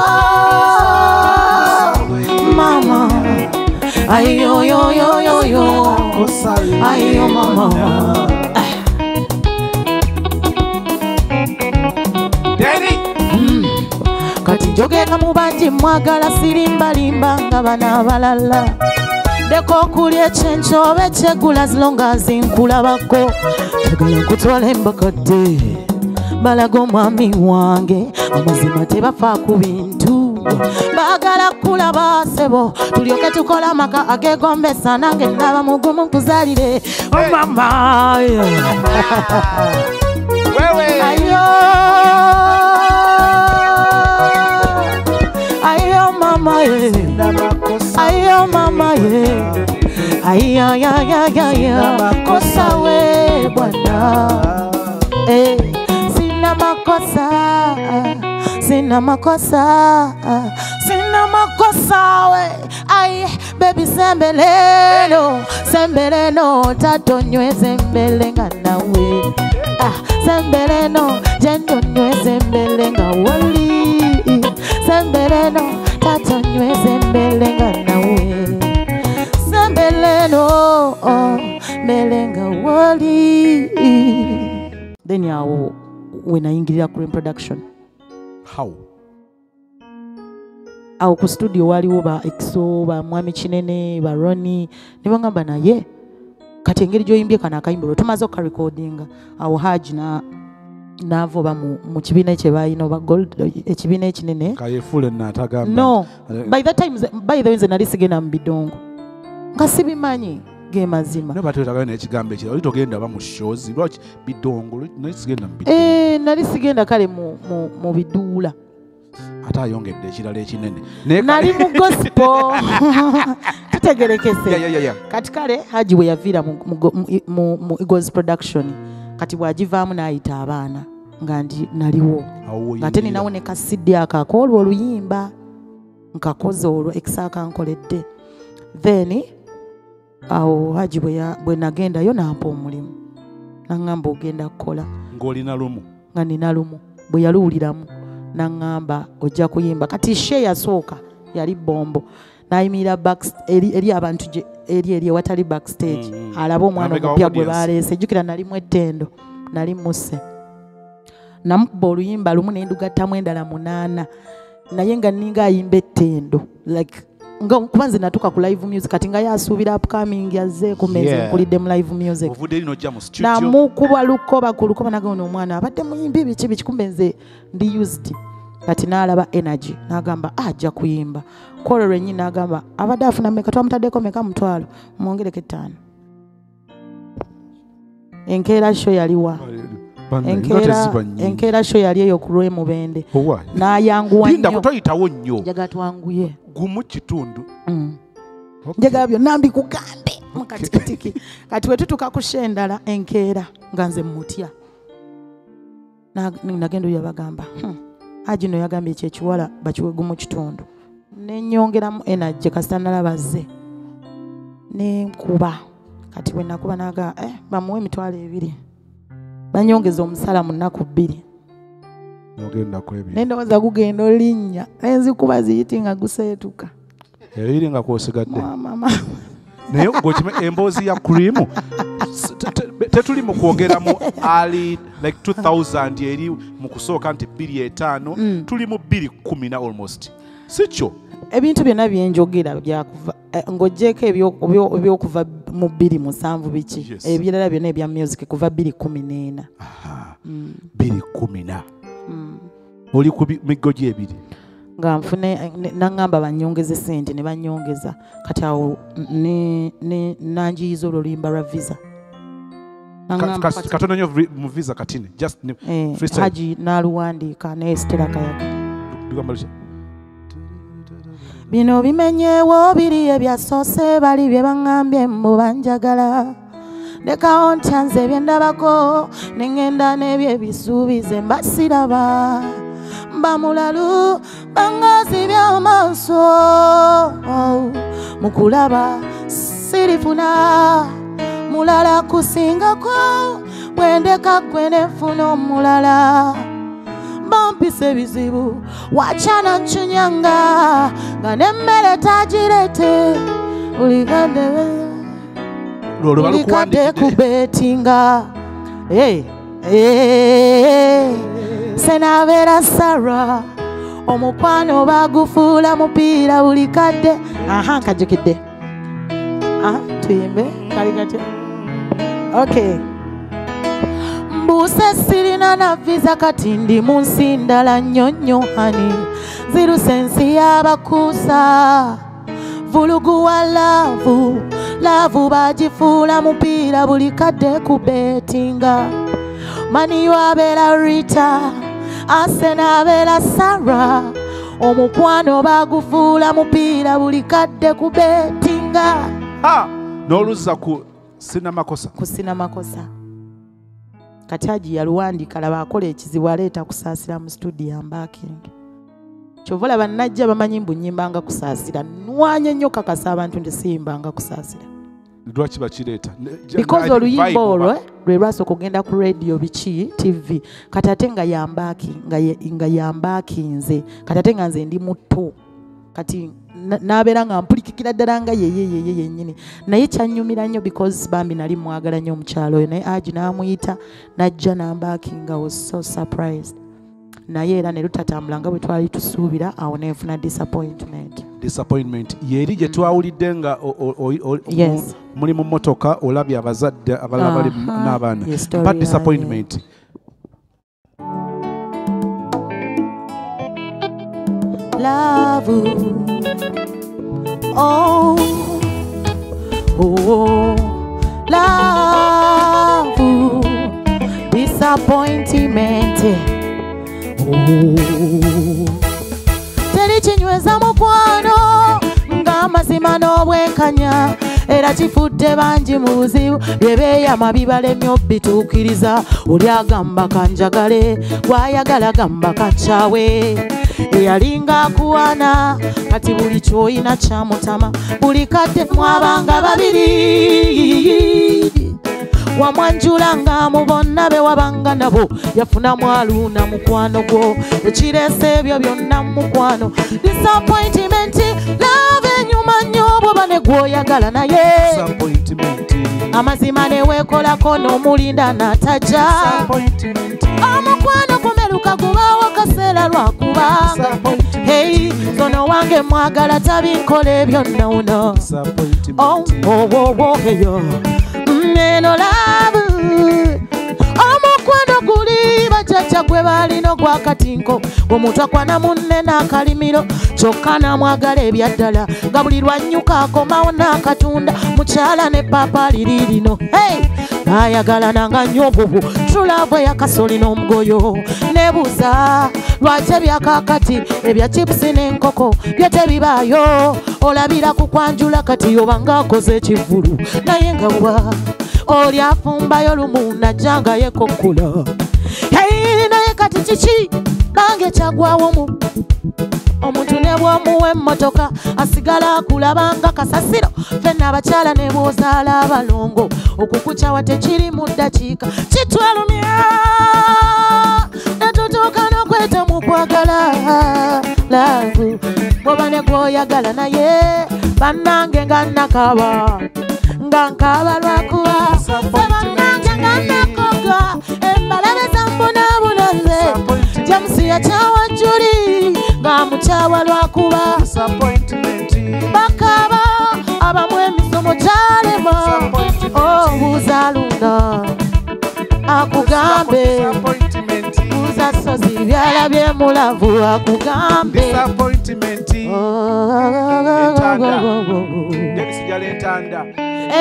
mama. Ayo yo yo yo yo. Ayo mama kati njogera mu bangi mwagala sirimbalimba nga bana abalala. Deko okulya ekyenkyo oba ekyegula zilonga zinkulabako njagala nkutwala embakadde balaga omwami wange amazima tebafa ku bintu. Baagala kulaba sebo tulyoke tukola amaka agegombesa nange naba mugumu nkuzalire. Omama ayo ayo mama ye ayayayayaya kosawe bwana. Eh, sina makosa sina makosa sina makosa we. Ai bebi sembeleno sembeleno tatonyweze mbele nga nawe. Ah, sembeleno jendonyweze mbele nga wali. Sembeleno tatonyweze sembeleno oh, mbele nga wali then awo wenayingirira ku production. How? awo ku studio waliwo ba exo ba mwami kinene ba roni. Ne bagamba naye kati engeri gyoyimbye kano akayimba lwe tumaze okukarekodinga awo haji na navoba mu, mu kibiina ekye balina oba gold ekibiina ekinene kayefuule naatagamba no. Eh, by that time by the way nze nali sigenda mu bidongo nga sibimanyi ge mazima. Batwetagayo n'ekigambo ekira oli togenda ba mu shows lwaki bidongo naye sigenda mu Eh, nali sigenda kale mu, biduula ate ayongedde ekirala ekinene. Nali mu gospel. Tutegerekese. Kati kale haji bwe yaviira mu, mu, go- mu, mu, mu Eagles production kati bw'agivaamu n'ayita abaana nga ndi naliwo. Ng'ate ninawo ne kasidde ako akoolwa oluyimba nkakoze olwo ekisa kankoledde then awo haji bwe nagendayo nampa omulimu. Naŋŋamba ogenda kukola. Ng'olina lumu. Nga nina lumu. Bwe yaluwuliramu. Naŋŋamba ojja kuyimba. Kati she yasooka yali bombo n'ayimirira eri abantu eri eri ewatali backstage Mm, mm. alaba omwana omupya gwe baleese. Jjukira nalimu ettendo nali musse namukuba oluyimba lumu nendugattamu endala munaana. Naye nga ninga ayimba ettendo. Like kuba nze natuuka ku live music kati nga yasuubira upcoming yazze ku meeza Yeah. empulidde mu live music. Ovudde eri n'ojja mu studio. Namukuba lukoba ku lukoba nagamba omwana abadde muyimbi biki biki kumbe nze ndi used. Kati n'alaba energy n'agamba "Ah, ajja kuyimba. Kwolwo lwennyini n'agamba abadde afuna meka twamutaddeko meka mutwalo mwongereko ettaano. Enkeera sho yaliwa Bannange, nga enkeera sho yali eyo ku lwemubende Owa. n'ayanguwa linda nnyo. Njaga twanguye. Gumu kitundu. Mm. Njagala byonna mbikugambe mukatikitiki kati we tutuuka ku sha endala enkeera nga nze mutya Na- nagenda oyo yabagamba "Hmm, aji no yagambye ekyo ekiwala bakiwegu mu kitundu. Nenyongeramu energy kasita nalaba zze nenkuba kati bwe nakuba naga eh, bamuwe emitwalo ebiri banyongeza omusala mu nnaku bbiri. Nendowooza gugenda olinnya. Nenzikuba ziyiti nga guseetuka. Ebiri nga kwosigadde. Naye gwekime emboozi ya krimu te- tetuli mu kwogeramu ali like 2000 eri mu kusooka nti 25 Mm. tuli mu 210 almost. Si kyo ebintu byonna byenjogera byakuva eh, ng'oggyeko ebyo- ebyo- ebyokuva mu bbiri musanvu biki? Ebirala byonna ebya music kuva bbiri kumi n'ena. Mm, 210 mm. oli ku miggo gyebiri nga nfune ne- naŋŋamba banyongeze sente ne banyongeza. Kati awo nanjiyiza oluluyimba lwa visa. Katono nyo mu visa ne- eh, haji n'aluwandiika ne estera kayaga bino bimenyeewo biri ebyasoose bali bye baŋŋambye mbu banjagala. Lekawo ntya nze byendabako neŋŋenda n'ebyebisuubize mbasiraba mba mulalu bangaazi by'amaaso mu kulaba sirifuna. Mulala kusingako bwendeka gwe nenfuna omulala bampisa ebizibu wakyana ncunyanga nga nemmere tagirete. Bulikadde balukuwandiikidde kubetinga senabeera sara omukwano bagufuula mupiira buli kadde aha nkajukidde tuyimbe kali katya okay mbuuse sirina na visa kati ndi mu nsi ndala nnyonnyo hani ziruse ensi y'abakuusa. Vulugu wa laavu laavu bagifuula mupiira buli kadde ku betinga maniyo abeera rita asena abeera sara omukwano bagufuula mupiira buli kadde ku betinga n'oluzza ku sinamakosa kusina makosa kati agi yaluwandiika laba akola ekizibu aleeta kusaasira mu studio ambaking kyova olaba najja bamanyi mbu nyimbanga kusaasira nwanya ennyo kakasa abantu nti siyimbanga kusaasira. Lwaki bakireeta? Because oluyimba olwo lwe lwasooka okugenda ku radio biki tv kati ate nga yambaaki nga yambaakinze kati ate nga nze ndi muto kati n'abeera nga mpulikikira ddala nga yeye yeye yennyini. Naye kyanyumira nnyo because bambi nali mwagala nnyo omukyalo oyo. Naye agi n'amuyita n'ajja n'ambaakinga was so surprised. Naye era ne lutatambula nga bwe twali tusuubira awo nenfuna disappointment. Disappointment. Yeri gye twawulidde nga muli mu motoka olabye abazadde abalala bali n'abaana. Mpa disappointment love. Oh, oh, love. Disappointment. Oh. Teri kinyweza mukwano ng'amazima n'obwenkanya era kifudde bangi mu buzibu bye beeyama bibalemye obbituukiriza oli agamba kanjagale gw'ayagala gamba kakyawe eyalinga akuwaana. Kati buli kyoyina kyamutama buli kadde mwabanga babiri. Wamwanjula nga mu bonna be wabanga nabo yafuna mwaluuna mukwano gwo. Ekireese ebyo byonna mukwano. Disappointment lava enyuma nnyo bwoba ne gwoyagala naye. Amazima ne weekolako n'omulinda n'atajja omukwano gumeruka gubaawo kaseera lwakuba hei zono wange mwagala tabinkola ebyo nono disappointment Oh, oh, oh, yo. Mm, laavu omukwano guli bajjajja gwe balina ogwakatinko omuntu akwana munne n'akalimiro kyokka n'amwagala ebyaddala nga buli lwannyuka akomawo n'akatunda mukyala ne papa liri lino. Hey! baayagalananga nnyo bubu tulava yakasoli n'omugoyo. Nebuuza lwaki ebyakakati ebya chipusi n'enkoko bye tebibaayo? Olabira ku kwanjula kati oba ng'akoze ekivulu naye nga bwa oli afumbayo lumu najjanga yekokkula kiki? Bange kyagwawo mu. Omuntu ne bw'omuwa emmotoka asigala akulabanga kasasiro. Fenna abakyala ne bw'ozaala abalongo okukukyawa tekiri mu ddakiika. Kitwalumya ne tutuuka n'okweta mu kwagala. Laavu bwoba ne gw'oyagala naye bannange nga nakaba nga nkaba lwakuba jamusi yakyawa juli nga mukyawa lwakuba bakaba abamu emisomo gyalema obuuza lunda akugambe. Buuza sozi byalabye mulavu akugambe.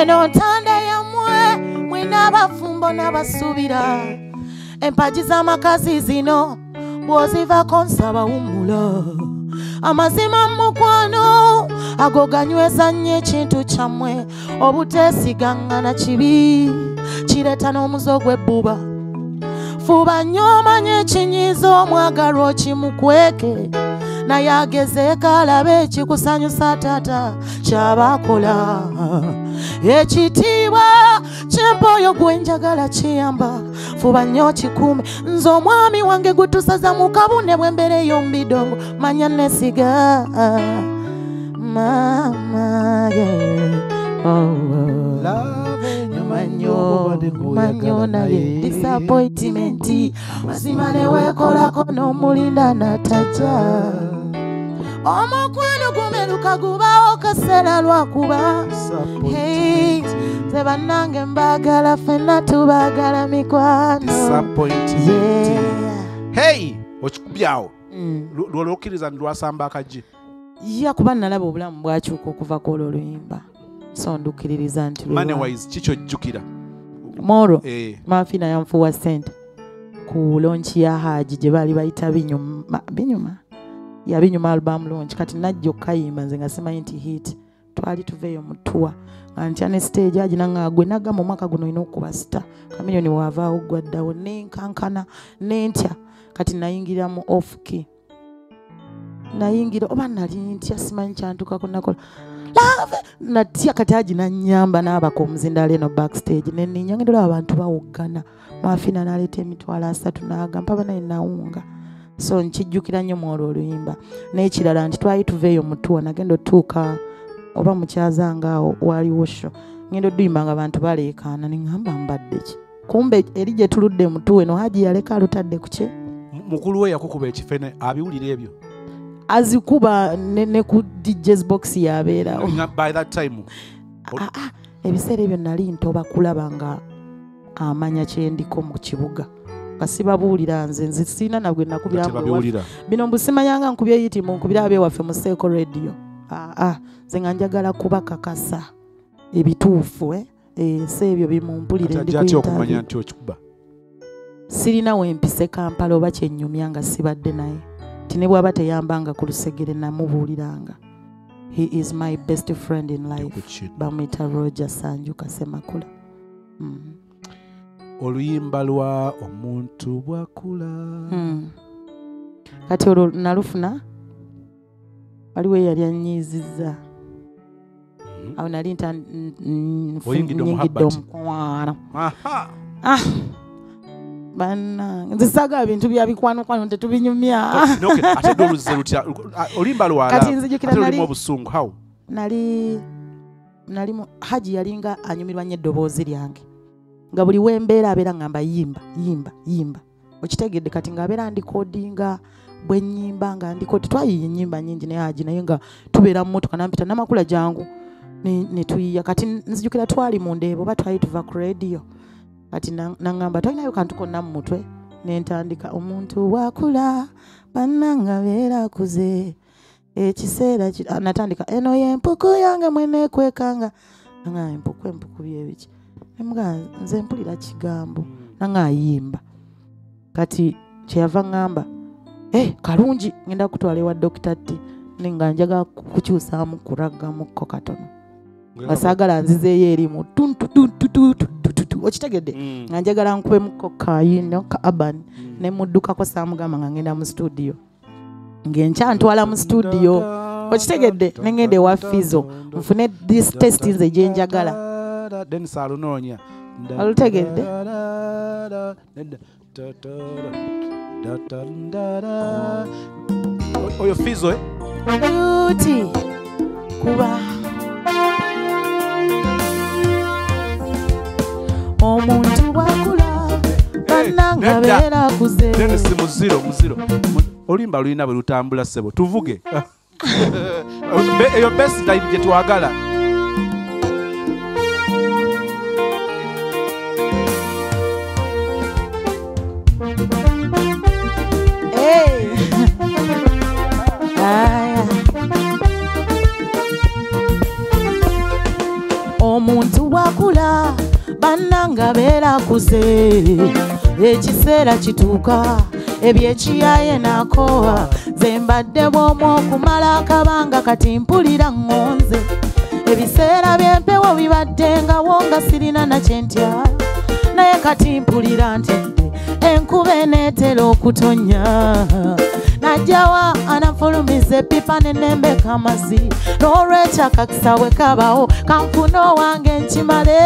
Eno ntanda yammwe mwina abafumbo n'abasuubira empagi z'amakazi zino bw'ozivako nsaba wummula amazima mukwano ago ganyweza nnyo ekintu kyammwe. Obuteesigangana kibi kireeta n'omuzo gw'ebbuba fuba nnyo omanye ekinyiiza omwagalwa okimukweke naye agezeeko alabe ekikusanyusa taata kyabakola ekitiibwa kyempooyo gwenjagala kiyamba. Fuba nnyo kikuume. Nze omwami wange gutusaza mu kabune bw'embeera ey'ombidongo manya nesiga mama yeah. oh, oh. Manyo manyo naye. disappointment. Mazima neweekolako n'omulinda nataja. Omukwano gumeruka gubawo kaseera lwakuba Hey, ze bannange mbagala fenna tubagala mikwano. Hey okikubyawo. Mm. lwolokkiriza ndwasamba akagye ya kuba nalaba obulamu bwakyuka okuva kwolwo oluyimba so ndukkiririza nti monewise kikyojjukira moro Eh, maafina yanfuwa sente ku lonchi ya haji gye baali bayita binyuma binyuma? Ya binyuma album launch. Kati najja okukayimba nze nga simanyi nti hit. Twali tuveeyo mu tua nga ntya ne stage agina nga gwe nagamba omwaka guno olina okuba sita kamiliyoni waavaawo gwaddawo nenkankana nentya kati nayingira mu off key. Nayingira oba nali ntya? Simanyi kyantukako nakola lave natya kati agi nanyamba n'abaka omuzindalo eno backstage. Neninya ngenda olaba abantu bawoggana maafina naleeta emitwalo asatu n'agamba banaye nawunga so nkijjukira nnyo mwolwo oluyimba n'ekirala nti twali tuveeyo mutuwa. Nagenda otuuka oba mukyazanga awo waliwo sho ngenda oduyimba nga abantu baleekaana neŋŋamba mbadde ki? Kumbe eri gye tuludde mutuwa eno haji yaleka alutadde ku kye? Mu- mukulu we yakukuba ekifene abiwulira ebyo azikuba ne, ku djs box yabeerawo. Nga by that time Ah, ah, ebiseera ebyo nali ntoba kulaba nga amanya kyendiko mu kibuga. Nga sibabuulira nze nze siina nabwe nakubira bino mbusimanyanga nkubye yiti munkubira abewaffe mu seeko radio. Ah, ah, nze nga njagala kubakakasa ebituufu eh? Eh, si ebyo bimumpulire ndi tajja ku atya okumanya interview. nti okikuba? Sirina wempise kampala oba kyennyumya nga sibadde naye ti ne bw'aba teyambanga ku lusegere namubuuliranga. He is my best friend in life. Bamwita roger sanjuka semakula mm. oluyimba lwa omuntu bwakula mm. kati olwo nalufuna waliwo eyali anyiizizza Mhm. awo nali nta n- n- bannange nze saagala bintu bya bikwanokwano tetubinyumya. Ate dde oluzze lutya oluyimba lwala kati nzijukira ate lulimu nali obusungu how? nali nali haji yalinga anyumirwa nnyo eddoboozi lyange. Nga buli wembeera abeera ngamba yimba yimba yimba. Okitegedde kati ngaabeera ndikodinga bwe nyimba nga ndiko tetwayiye ennyimba nyingi naye haji naye nga tubeera mu motoka nampita namakula jangu ne ne tuyiya kati nzijukira twali mu ndeebo oba twali tuva ku radio kati na- naŋŋamba tolinayo kantu konna mu mutwe. Nentandika omuntu bwakula bannanga beera akuze ekiseera ki- ah, natandika eno yempuku yange mwenekwekanga nanga empuku empuku byebiki nemuga nze mpulira kigambo. Nanga ayimba. Kati kyeyava ŋŋamba e kalungi ngenda kutwala ewa dokita ti nga njagala ku- kukyusaamu kuraggamukko katono. Nga saagala nzizeeyo erimu tuntutuntututututu okitegedde? Mm. nga njagala nkubemukko kayino ka aban Mm. nemuddukako saamugamba nga ngenda mu studio. Ng'enkya ntwala mu studio. Okitegedde? Nengende ewa fizo. Nfune this test nze gyenjagala then saalunoonya Olutegedde? oyo fizo eh? beauty kuba omuntu bwakula bannanga beera akuze. Then si muziro muziro. Mu- oluyimba lulina bwe lutambula ssebo tuvuge. Eyo best time gye twagala. Aya. omuntu bwakula bannanga beera akuze ekiseera kituuka ebyekiyaye nakoowa ze mbadde bw'omu okumala akabanga kati mpulira ŋŋonze ebiseera by'empewo bibaddengawo nga sirina nakyentya naye kati mpulira ntidde enkuba eneetera okutonya najjawa anafulumiza epipa nenembeka amazzi n'olwekyo akakisa bwe kabawo kanfuna owange nkimale.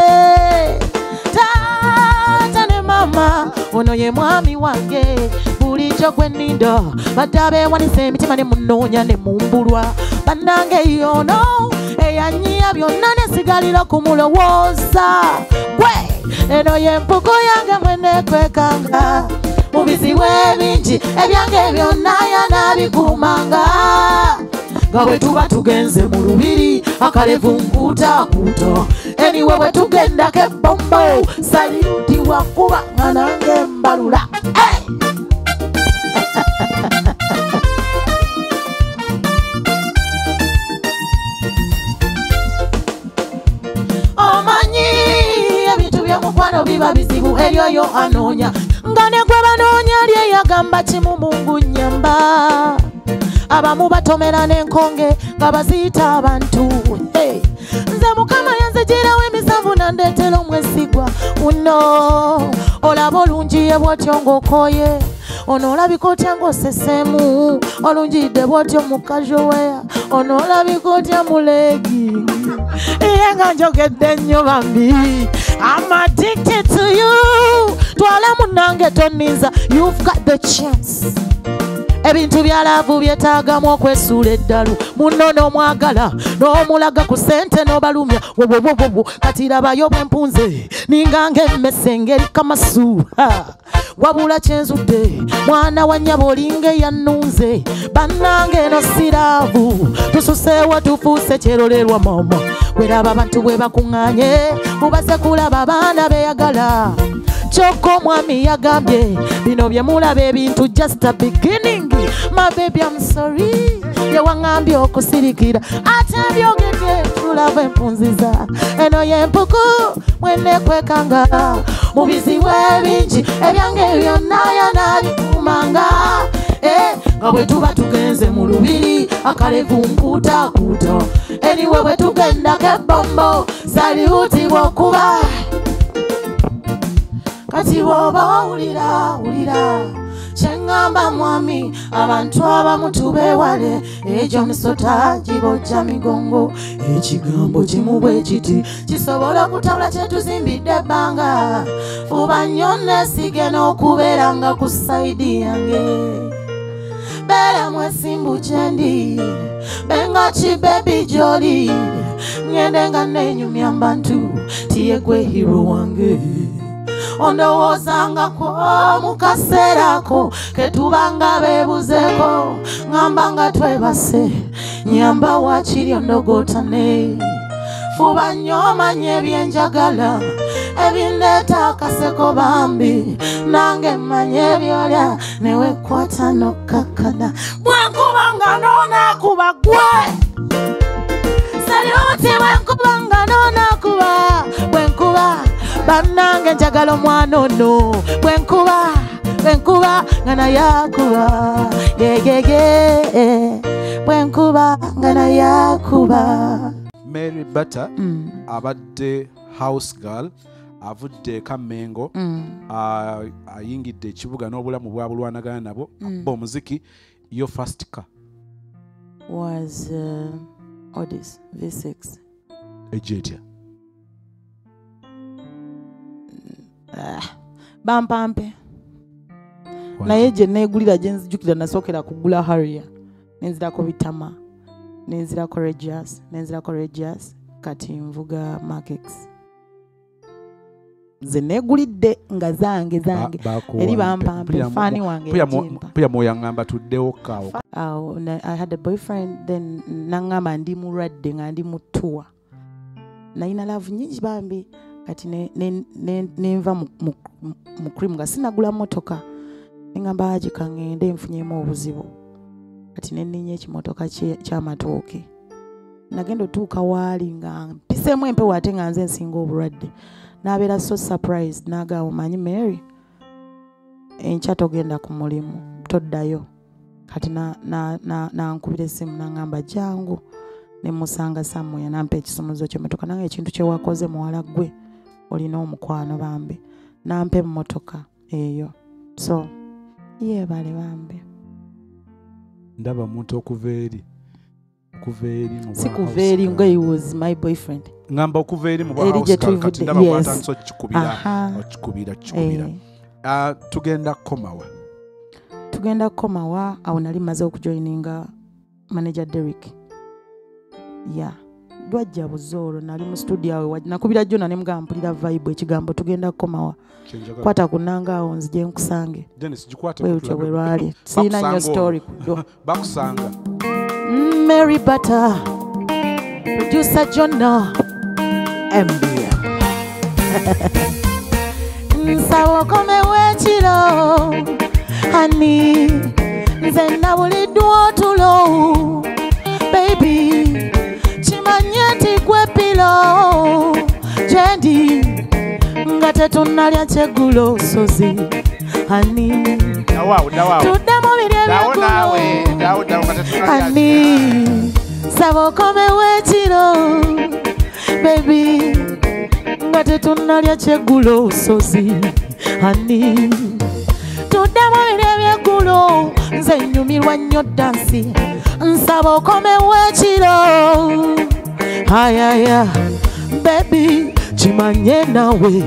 Taata ne mama ono ye mwami wange. Bulijjo gwe nninda badde abeewanisa emitima ne munoonya ne mumbulwa. Bannange yono eyanyiya byonna nesigalira kumulowooza gwe eno ye mpuku yange mwenekwekanga mu bizibu ebingi ebyange byonna yanabikuumanga nga bwe tuba tugenze mu lubiri akalevu nkuutakuuta eniwe bwe tugendako ebbombo saliuti wakuba nga nange mbalula hey! Byomukwano biba bizibu eri oyo anoonya. Nga ne gwe banoonya ali eyagamba kimu mungu nyamba abamu batomera n'enkonge nga baziyita abantu. Nze mukama yanzigirawo emisanvu nandeetera omwesigwa. Uno olaba olungiye bwotyo ng'okooye. Ono olabika otya ng'oseseemu olungiyidde bwotyo mu kajoweya. Ono olabika otya mu leegi iye nga njogedde nnyo bambi I'm addicted to you. Twala munnange tonninza. You've got the chance. Ebintu byalaavu byetaagamu okwesuula eddalu. Munno n'omwagala n'omulaga ku sente n'obalumya. Wobwobwobwo kati rabayo bwe mpunze ninganga emmese engeri kamasu. Ha! Wabula kyenzudde mwana wa nnyaba olinga eyannunze bannange eno siraavu tususeewo tufuuse kyerolerwa mama weraba abantu bwe bakuŋŋaanye mubaze kulaba abaana beyagala kyokka omwami yagambye bino bye mulaba ebintu just a beginning. I'm sorry yewaŋŋambye okusirikira. Ate byogedde tulaba empunziza eno yempuku mwenekwekanga mu bizibu ebingi ebyange byonna yanabikuumanga Eh, nga bwe tuba tugenze mu lubiri akalevu nkuutakuuta eniwe bwe tugendako ebbombo saliuti bw'okuba kati bw'oba owulira wulira kyeŋŋamba mwami abantu abamu tubeewale egyo misota gibojja migongo. Ekigambo kimu bwe kiti kisobola okutabula kyetuzimbidde ebbanga. Fuba nnyo neesige n'okubeera nga ku sayidi yange. Beera mwesimbu gyendi benga kibebi gyoli. Ŋŋende nga neenyumya mbantu tiyegwe hiro wange ondowoozangako mu kaseera ako ketubanga beebuzeeko ŋŋamba nga twebase nyamba wakiri ondogootane. Fuba nnyo omanye ebyenjagala ebindeeta akaseko bambi nange mmanye ebyolya newekwata nokkakana. Bwenkuba nga noonakuba gwe! Saliuti bwenkuba nga noonakuba bwenkuba bannange njagala omwana ono bwenkuba bwenkuba nga naye akuba. Yegege bwenkuba nga naye akuba. Mary butter Mm, abadde house girl avudde kamengo mm, ayingidde ekibuga n'obulamu bwa bulwanagana nabo Mm. ba omuziki your first car. Was uh, Audis V6. ejja bampampe. Waki? naye gye neegulira gye nzijukira nasookera kugula harrier. Nenzirako bitama nenzirako regias nenzirako regias kati nvuga makex ze neegulidde nga zange zange. eri mpe- bampampe mpulira mu- faani wange mpulira mwoyaŋŋamba tuddewo kaawo. Awo i had a boyfriend then naŋŋamba ndi mulwadde nga ndi mu tour nalina laavu nyingi bambi kati ne- ne- ne- nenva mu- mu- mu- mu cream nga sinagula motoka neŋŋamba haji kaŋŋende nfunyemu obuzibu. Kati neninya ekimotoka ky'amatooke. Nagenda otuuka waali nga mpiseemu empewo ate nga nze nsinga obulwadde. N'abeera so surprised n'agamba manyi mary enkya togenda ku mulimu toddayo. Kati nankubira na, na, nankubira essimu naŋŋamba jangu nemusanga samuya nampa ekisumuzo ky'emmotoka nange ekintu kyewakoze muwala gwe olina omukwano bambi. Nampa emmotoka eyo. So yeebale bambi. Ndaba omuntu okuva eri okuva eri mu si bwa kuva house eri nga he was my boyfriend. Ŋŋamba okuva eri mu bwa Eri house gye girl, kati tuvudde, ndaba yes. bwatandise okikubira okikubira kikubira eh. Ah, tugenda kukomawa tugenda kukomawa awo nali maze okujoininga manager derrick. Ya lwajja buzoolo nali mu studio awe nakubira jona nemugamba mpulira vibe ekigambo tugenda kukomawa kwata ku nnanga awo nzije nkusange. Dennis, gikwate bwe lwali. Siina nnyo story olwo. ku ddyo bakusanga. Mm, mary butter. Producer jonna mbm nsaba okomewo ekiro hani nze nabuliddwa otulo. Baby kimanye nti gwe pilo gyendi nga tetunnalya kyeggulo sozi dawaawo dawaawo tuddemu biri ebyeggulu tetunalya Ani, saba okomewo ekiro bebi nga tetunalya kyeggulo sozi. Ani tuddemu biri ebyeggulu nze nyumirwa nnyo dansi. Nsaba okomewo ekiro ayaya bebi kimanye nawe.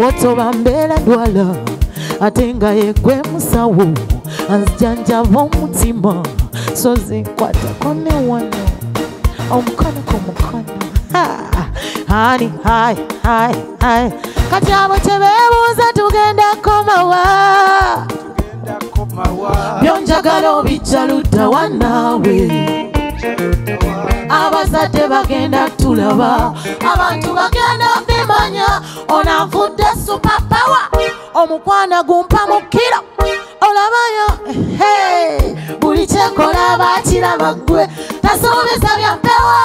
Wotoba mbeera dwala. Ate nga yegwe musawo anzijanjaba omutima sozi kwatako ne wano omukono ku mukono Ha! hani hai hai hai. Kati abo kyebeebuuza tugenda komawa. Byonjagala obijja luddawa naawe abazadde bagenda tulaba. Abantu bagenda bimanya onanvudde supapawa omukwana gumpa mukira olabayo hey, buli kyekola bakiraba ggwe tasuubiza bya mpewo.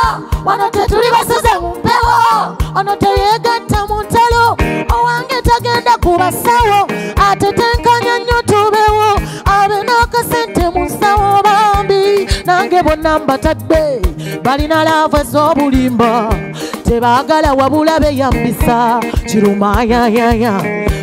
Wano tetuli basuze mu mpewo. Ono teyegatta mu ntalo. Owange tagenda ku basawo. Ate tenkanya nnyo tubewo. Abe n'akasente mu bambi nange bonna mbatadde. Balina laavu ez'obulimba. Tebaagala wabula beyambisa. Kirumayayaya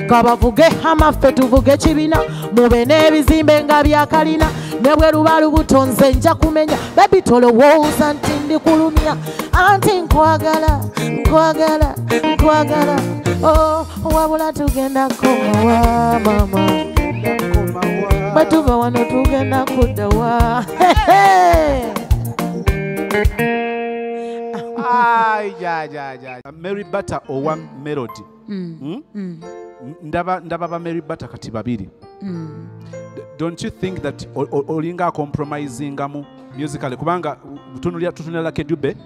kabavuge amaffe tuvuge kibina. Mube n'ebizimbe nga byakalina ne bwe luba lubuto nze nja kumenya. Bebi tolowooza nti ndi kulumya anti nkwagala nkwagala nkwagala. Oh, wabula tugenda komawa mama bwe tuva wano tugenda kuddawa. Ja. mary butter owa melody. Hmm? Mm, ndaba ndaba ba mary butter kati babiri. Don't you think that olinga compromisingamu musically? Kubanga tutunulira kedube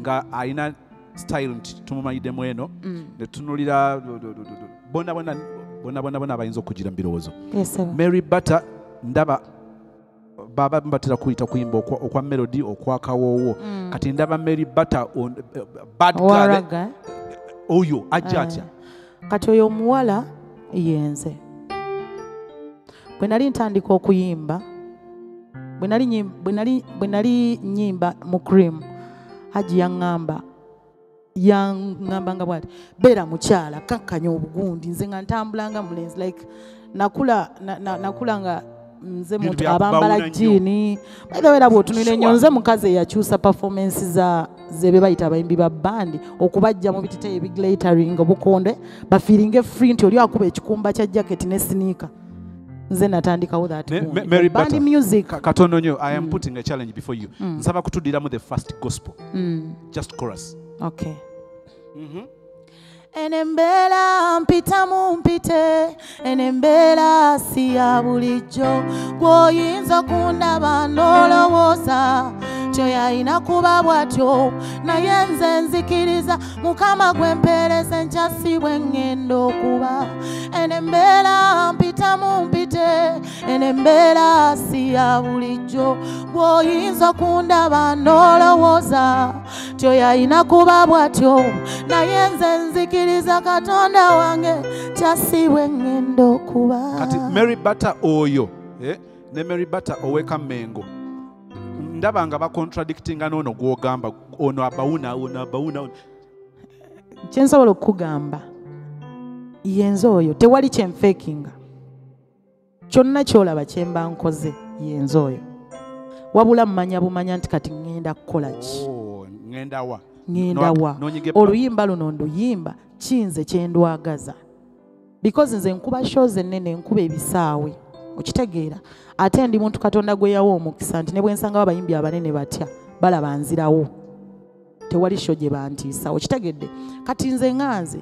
nga alina style nti tumumanyiddemu eno netunulira do- do. Bonna bonna abayinza okugira mu birowoozo mary butter ndaba baba batera kuyita kuyimba okwa, melody okwa kawoowo Mm. kati ndaba mary butter on, bad girl Owaraga, oyo ajja eh? atya kati oyo omuwala yenze. Bwe nali ntandika okuyimba bwe nali nyim- bwe nali nyimba mu cream haji yaŋŋamba yaŋŋamba nga bwati beera mukyala kakkanya obugundi nze nga ntambula nga mulenzi like nakula na, na, nakula nga nze muntu abambala jiini baithawe era bw'otunula ennyo nze mukazi eyakyusa performance za ze be bayita abayimbi ba bandi okubajja mu bititeeyi ebiglatering obukonde bafiiringe free nti oli akuba ekikumba kya jacket ne siniika nze natandikawo that Ne- gundi. Ma- Mary band Butter. music. Ka- katono nnyo i am putting a challenge before you. Nsaba kutuddiramu the first gospel. Mm, just chorus okay. Mhm. eno embeera mpitamu mpite eno embeera si ya bulijjo. Gw'oyinza kundaba n'olowooza kyoyalina kuba bw'atyo. Naye nze nzikiriza mukama gwe mpeereza enkya si bwe ŋŋenda okuba. Eno embeera mpitamu mpite eno embeera si ya bulijjo. Gw'oyinza kundaba n'olowooza kyoyalina kuba bw'atyo naye nze nzikiriza katonda wange kyasibwe ŋŋenda okuba. Kati mary butter oyo eh, ne mary butter oweka mengo ndaba nga bacontradictinga n'ono gwogamba ono abawuna ono abawuna kyensobola okukugamba yenze oyo tewali kyenfeekinga kyonna kyolaba kyemba nkoze yenze oyo. Wabula mumanya bumanya nti kati ŋŋenda kukola ki? Oh, ŋŋenda wa? No- wa. oluyimba luno nduyimba kinze kyendwagaza because nze nkuba shows ennene nkuba ebisaawe. Okitegeera. Ate ndi muntu katonda gwe yawa omukisa nti ne bwe nsangawo abayimbi abanene batya balaba nzirawo. Tewali sho gye bantiisa. Okitegedde? Kati nze ŋŋanze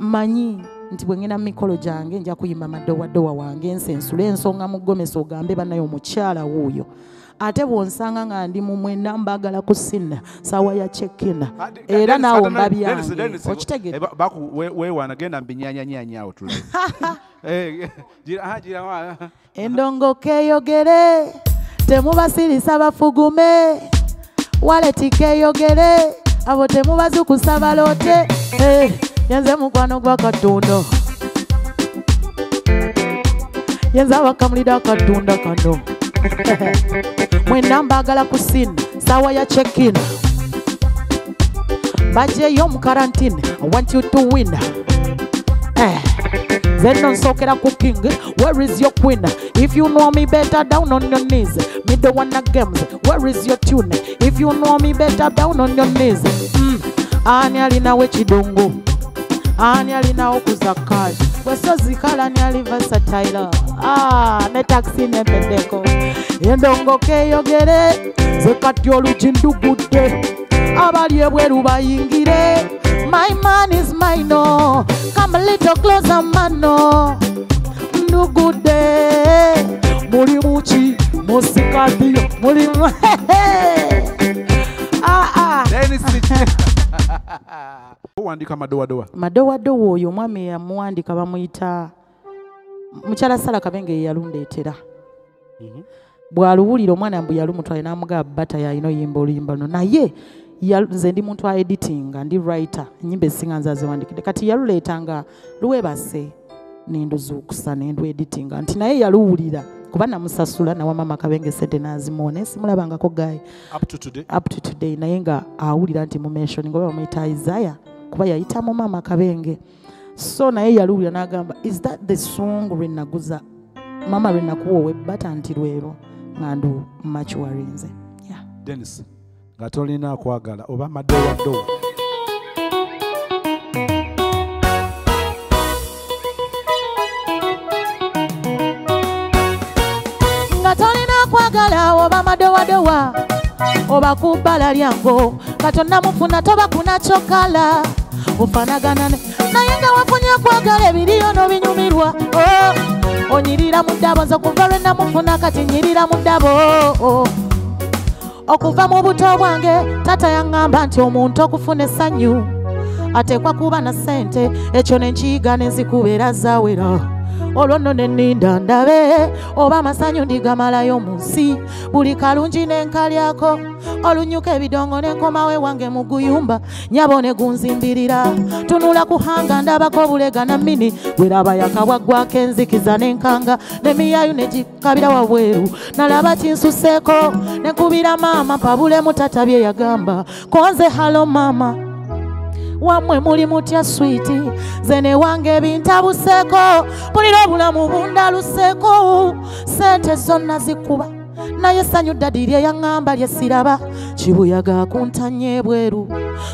mmanyi nti bwe ngenda mu mikolo gyange nja kuyimba madowadowa wange ensensula ensonga mu ggomesa ogambe bannayo omukyala wuuyo. Ate bw'onsanga nga ndi mu mwenda mbagala kusinna saawa ya cekina Ah, era naawe mba Dennis, byange. Dennis, okitegedde eh, weewaana genda mbinyanyanyanyaawo tulabe Eh, ah, gira wa- endongoka eyogere temubasirisa bafugume waletika eyogere abo temubazukusa baloote Eh, yenze mukwano gwa katonda. Yenze abakamulira katonda kano. Mwena mbagala kusina saawa ya chekina bajeyo mu karantine i want you to win. Eh. Then up cooking. Where is your queen? If you know me better, down on your knees. Me the one games. Where is your tune? If you know me better, down on your knees. Mm. Ani alinawo ekidongo ani alinawo kuzakali bwesozikala ani ali versatile ah, ne taxi nempeddeko endongoka eyogere ze kati olugi ndugudde. Abali ebweru bayingire. My man is mine oh. come a little closer mano ndugudde. Mulimu ki musikadiyo mulimu ah, ah. Dennis, owandiika madowadowa madowadowa oyo omwami eyamuwandika bamuyita mukyala sala kabenge ye yalundeetera. Bw'aluwulira omwana mbwe yalumutwale n'amugaba bata yalina oyimba oluyimba luno naye nze ndi muntu a editinga ndi writer enyimba ezisinga nze aziwandikidde kati yaluleetanga luwebase nenduzuukusa nendu editinga nti naye yaluwulira kuba namusasula nawa mama kabenge sente n'azimuwa naye simulabangako gayi up to today naye nga awulira nti mumentioni ngoba bamuyita isaya kuba yayitamu maama kabenge. So naye yaluwulira n'agamba is that the song lwe naguza maama lwe nakuwa owebbata nti lwero nga ndu machuari nze yeah. denis nga tolina kwagala oba madowadowa nga tolina kwagala oba madowadowa oba ku bbala lyango nga tonnamufuna toba kunakyokala ofanagana ne- naye nga wafunye kwagala ebiriyo n'obinyumirwa. Oh, onyirira mu ddabo nze okuva lwe namufuna kati nyirira mu ddabo. Okuva mu buto bwange tata yaŋŋamba nti omuntu okufuna essanyu ateekwa kuba na ssente ekyo nenkiyiga nenzikubeera zaawera olwo nno nenninda ndabe oba amasanyu ndigamalayo mu nsi. Buli kalungi nenkalyako olunyuka ebidongo nenkomawo ewange mu guyumba. Nyabo ne gunzimbirira tunula ku hanga ndabako bulega na mini bweraba yakabwaggwako enzikiza nenkanga nemiyayu negikabira wabweru. Nalaba kinsuseeko nenkubira maama pabulemu tata bye yagamba. Konze halo maama wammwe muli mutya switi zene wange ebintabuseeko mpulira obulamu bundaluseeko sente zonna zikuba naye sanyu ddadi lye yaŋŋamba lye siraba. Kibuyaga kuntanye bweru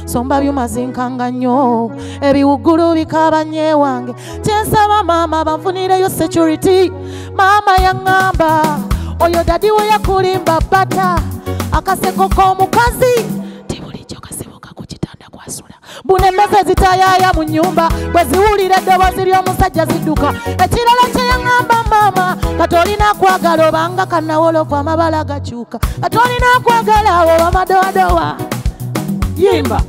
somba byuma zinkanga nnyo. Ebiwuggulu bikabanye wange kyensaba maama banfunireyo security. Maama yaŋŋamba oyo dadi we yakulimba bata akaseko k'omukazi ti bulijjo kasibuka ku kitanda buno emmese zitayaaya mu nnyumba bwe ziwulira eddoboozi ly'omusajja zidduka. Ekirala kye yaŋŋamba maama kati olina akwagala obanga kannawolofu amabala gakyuka. Kati olina akwagala oba madowadowa yimba.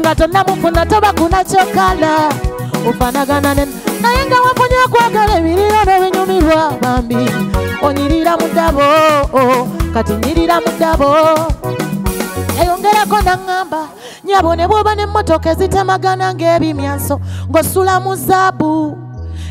Nga tonnamufuna toba kunakyokala ofanagana ne naye nga wafunye akwagala ebiriro n'ebinyumirwa bambi. Onyirira mu ddabo kati nyirira mu ddabo yayongerako naŋŋamba nyabo ne bwoba n'emmotoka ezitemagana ng'ebimyanso ng'osula mu zaabu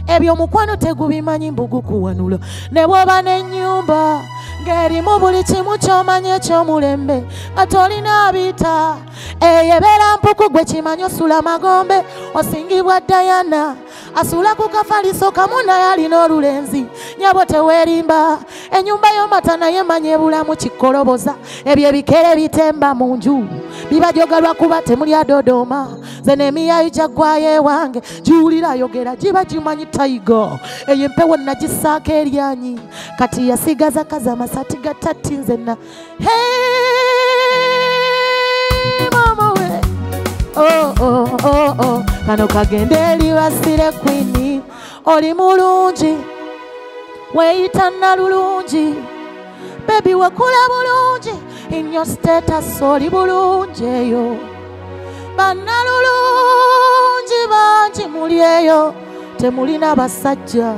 ebyo omukwano tegubimanyi mbugukuwanula ne bwoba n'ennyumba ng'erimu buli kimu ky'omanyi ekyomulembe nga tolina bita eyo ebeera mpuku gwe kimanyi osula magombe osingibwa dayana asula ku kafaliso kamu naye alina olulenzi. Nyabo teweerimba ennyumba y'omata naye manya ebulamu kikoloboza ebyo ebikere bitemba mu nju. Bibajogalwa kuba temuli adodooma ze nemiyayo gyaggwayo ewange giwulira ayogera giba gimanyi tayiga eyo empewo nagisaako eryanyi kati yasigaza kazi amasati gatatti nzenna Hey, mama we. Oh, oh, oh. kano kagende eri basire kwini oli mulungi. Weeyita nalulungi bebi wekula bulungi. Inyo status oli bulungi eyo. Bannalulungi bangi muli eyo temulina basajja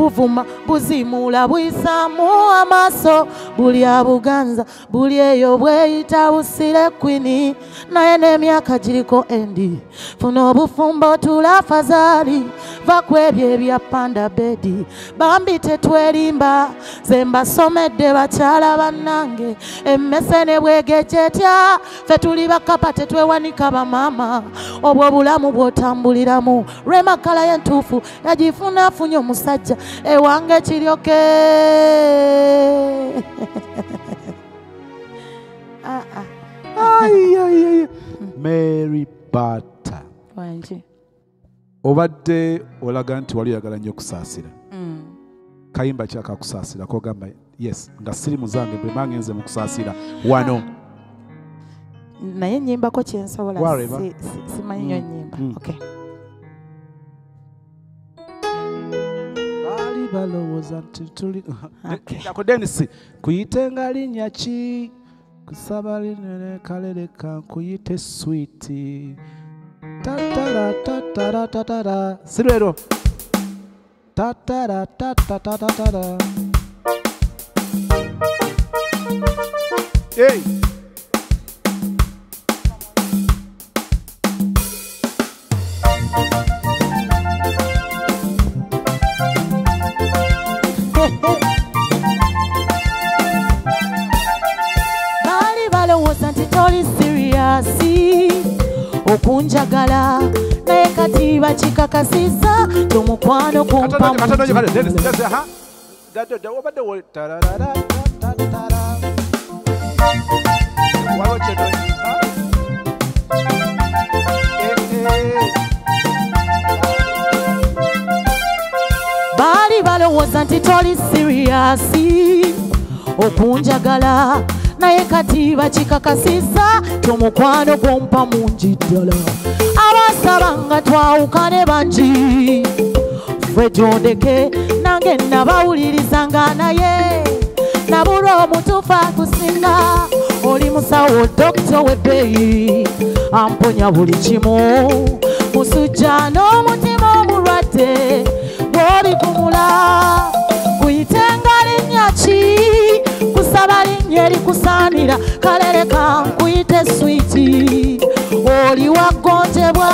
buvuma buzimula buyisaamu amaaso buli abuganza buli eyo bweyita busire kwini. Naye n'emyaka giriko endi funa obufumbo tula fazaali va ku ebyo ebya panda bedi bambi tetwerimba ze mbasomedde bakyala bannange emmese ne bwegejja etya? Ffe tuli bakapa tetwewanika bamaama obwo obulamu bw'otambuliramu. Lwemakala y'entuufu yagifuna afunye omusajja ewange kiryoke Ah, ah. Ai. mary bata obadde olaga nti wali oyagala nnyo okusaasira Mm. kayimba kyakakusaasira kogamba yes nga siri muzange bwe mangenze mu kusaasira wano naye nyimbako kyensobola simanyi nnyo nyimba mm. Okay. Balowooza nti tuli ako denisi kuyite nga linnya ki? Kusaba linene kaleleka nkuyite switi tatara tatara tatara si lwero. Tatara tatatatatara Hey! baali okunjagala naye kati bakikakasiza tomukwano kumpa Katono- katono nyo kale, Dennis, mu- Dennis, aha. Da- da- da- obadde. Waliwo kino, ha? Eh, eh. baali balowooza nti toli siriyasi okunjagala naye kati bakikakasiza tomukwano gwompa mungi ddala. Abasaba nga twawukane bangi ffe gyondeke nange nabawulirizanga naye. Nabulwa omutuufu akusinga oli musawo dokita webbeeyi amponya buli kimu. Musujja n'omutima omulwadde gw'obikumula kuyitenga linnya ki kusaba linnya erikusaanira. Kale leka nkuyite switi oli waggonjebwa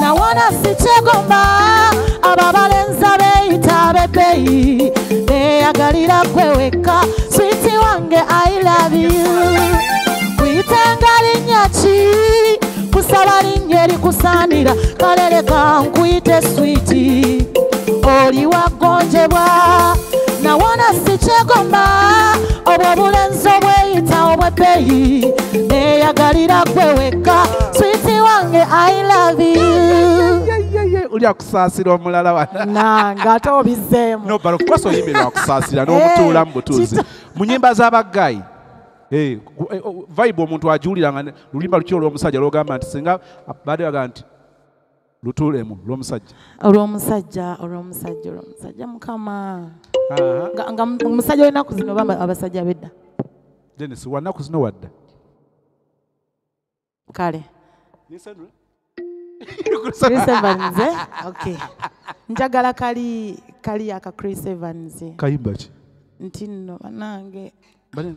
nawona sikyegomba. Ababalenza beeyita abebbeeyi beeyagalira gwe wekka. Switi wange i love you. Kuyitenga linnya ki? Kusaba linnya erikusaanira. Kale leka nkuyite switi oli wagonjebwa nawona sikyegomba obwebbeeyi neyagalira gwe wekka. Switi wange i love you. Oli akusaasira omulala wana nange ate obizeemu. No balo kukwasa oluyimba lwakusaasira n'omutuula mu butuuzi. Mu nyimba z'abaggayi eh, eh, vibe omuntu ajuuliranga ne- lulimba luki olw'omusajja lwogamba nti singa badde baga nti lutuulemu lw'omusajja. Olw'omusajja olw'omusajja olw'omusajja mukama. Nga nga mu- omusajja w'ennaku zino oba abasajja bedda denis wanaku zino wadda. Kale. Chris evans eh? okay. Njagala kali kali aka chris evans. Kayimba ki nti nno banange Bane-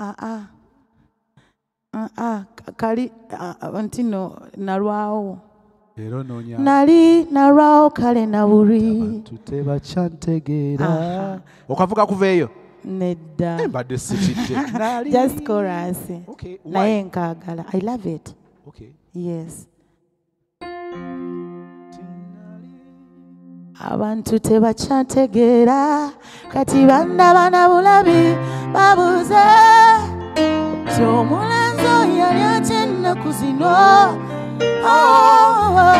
aa aa kali ah, ah, nti nno nalwawo nali nalwawo kale nabuli abantu tebakyantegeera Aha. okavuga kuva eyo nedda. Mbadde sikidde just chorus. Okay, why? naye nkaagala. I love it. Okay. yes. Abantu tebakyategeera kati bandaba na bulabi babuze. Ti omulenzi oyo yali atya ennaku zino. Oh,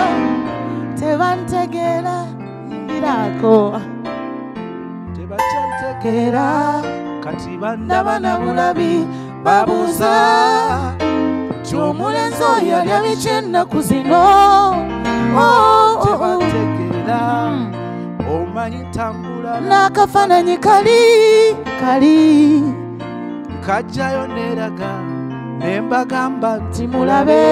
tebantegeera nyingiraako tebakyantegeera kati bandaba ndaba na bulabi babuuza. Ti omulenzi oyo yali abikya ennaku zino. Oh, oh, oh. tebategeera omanyi tambula. N'akafaananyi kali kali. Kajjayo neeraga ne mbagamba nti timulabe.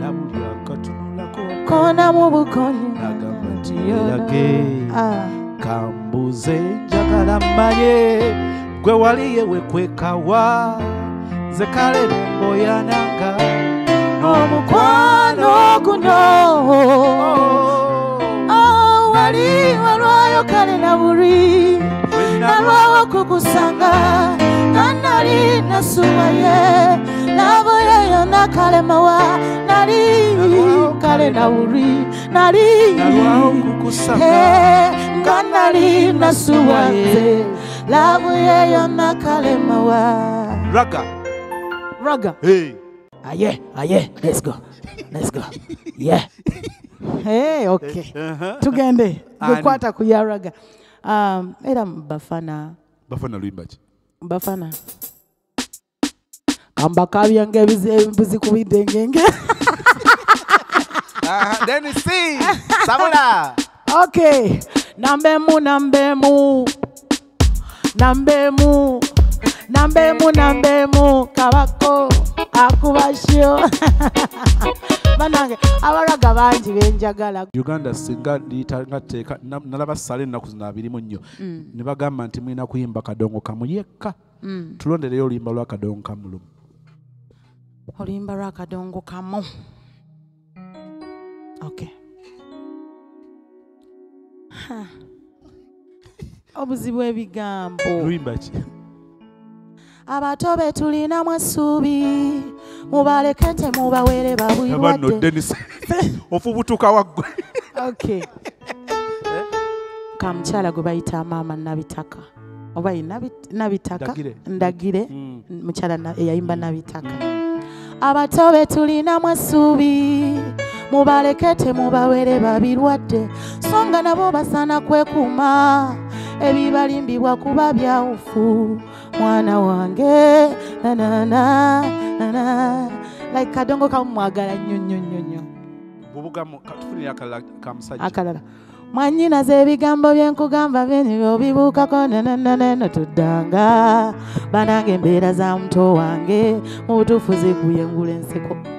Na buli akatunulako kona mu bukonyi. nagamba nti yerage Ah, kambuze njagala mmanye gwe waliye wekwekawa nze kale nemboyananga omukwano guno. Oh, wali walwayo kale na buli nalwawo kukusanga nanali nasumaye labo yeyo nakalemawa nali kale na buli nali kukusanga nga nali labu yeyo nakalemawa raga. Raga. Hey. aye aye. Let's go. Let's go. Yeah. Hey okay. Uh-huh. tugende. Gukwata kuya raga. Um, era bafana. Bafana luyimba bafana. Kambakabyange embuzi kubidde ngenge see, Samula. okay nambemu nambemu. Nambemu. Nambemu nambemu. Kabako akubasyo banange abaraga bangi benjagala. Uganda singa liyitanga tteeka na- nalaba sala ennaku zino abirimu nnyo. Ne bagamba nti mulina kuyimba kadongo kamu yekka tulondereyo oluyimba lwa kadongo kamulumu. Oluyimba lwakadongo kamu. Okay. Obuzibu ebigambo. Luyimba ki? Abato be tulinamu essuubi mubaleke nte mubawere abanno babulwadde denis ofubutuka waggwe. Okay ka mukyala gwe bayita maama nabitaka. Oba ye Nabi- nabitaka? Ndagire. ndagire. Mm. mukyala eyayimba nabitaka. Abato be tulinamu essuubi mubaleke temubawere babirwadde so nga nabo basaana kwekuuma ebibalimbibwa kuba byawufu. Mwana wange nanana nana like kadongo kamumwagala nnyo nnyo nnyo nnyo. Akalala mwanyinaza ebigambo byenkugamba byenibyo bibuukako neneneneno tuddanga. Banange embeera za muto wange mu butuufu ziguyengula enseko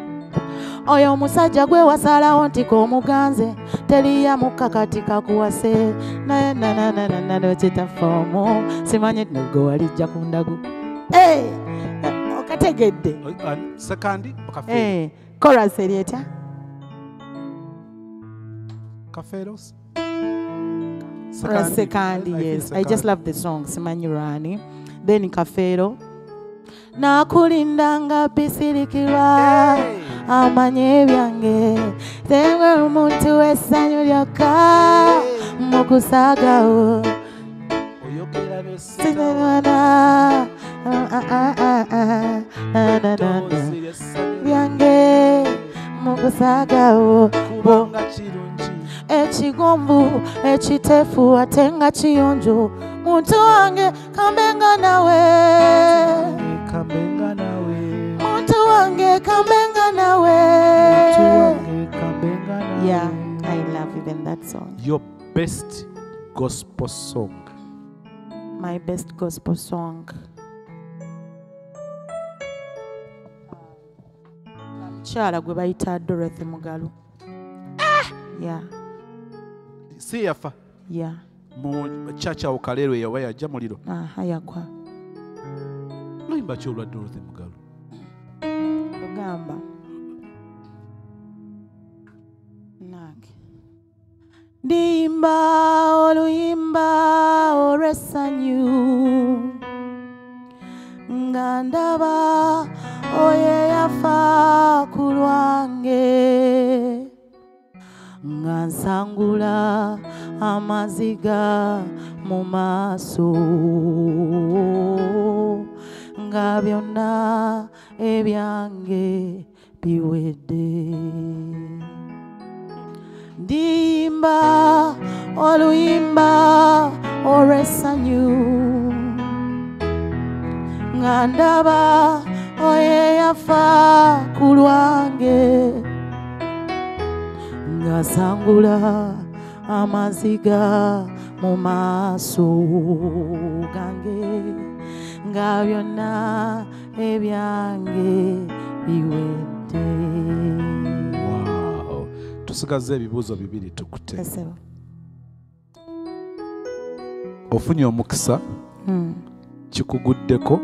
oyo omusajja gwe wasalawo nti k'omuganze teriya mukka kati kakuwase. Naye nanananano kitafoomu simanye nogwe walijja ku ndagu. Okategedde. Chorus eri etya? Kafeero Sekandi, yes. I just love the song. Simanyi Rani. Then Kafero. Nakulindanga bisirikirwa. Amanye ebyange tewe omuntu w'essanyu lyokka. Mu kusaagawo oyogera sinemana byange. Mu kusaagawo kubanga kirungi. Ekigombu ekiteefu ate nga kiyonjo. Muntu wange kambenga nawe kambenga nawe. Muntu wange kambenga nawe. Mtu wange kamenga nawe. Yeah i love even that song your best gospel song. My best gospel song. Mukyala gwe bayita dorothy mugalu. Yeah. Si yafa. Yeah. Mu chacha awo kaleerwe yawa yajja muliro. Aha yagwa luyimba ki olwa dorothy mugalu? Lugamba nange ndimba oluyimba olw'essanyu nga ndaba oyo eyafa ku lwange. Nga nsangula amaziga mu maaso nga byonna ebyange biwedde. Ndiyimba oluyimba olw'essanyu nga ndaba oyo eyafa ku lwange. Nga sangula amaziga mu maaso gange nga byonna ebyange biwedde wow. tusigaze ebibuuzo bibiri tukute Kasebo. ofunye omukisa Mm. kikuguddeko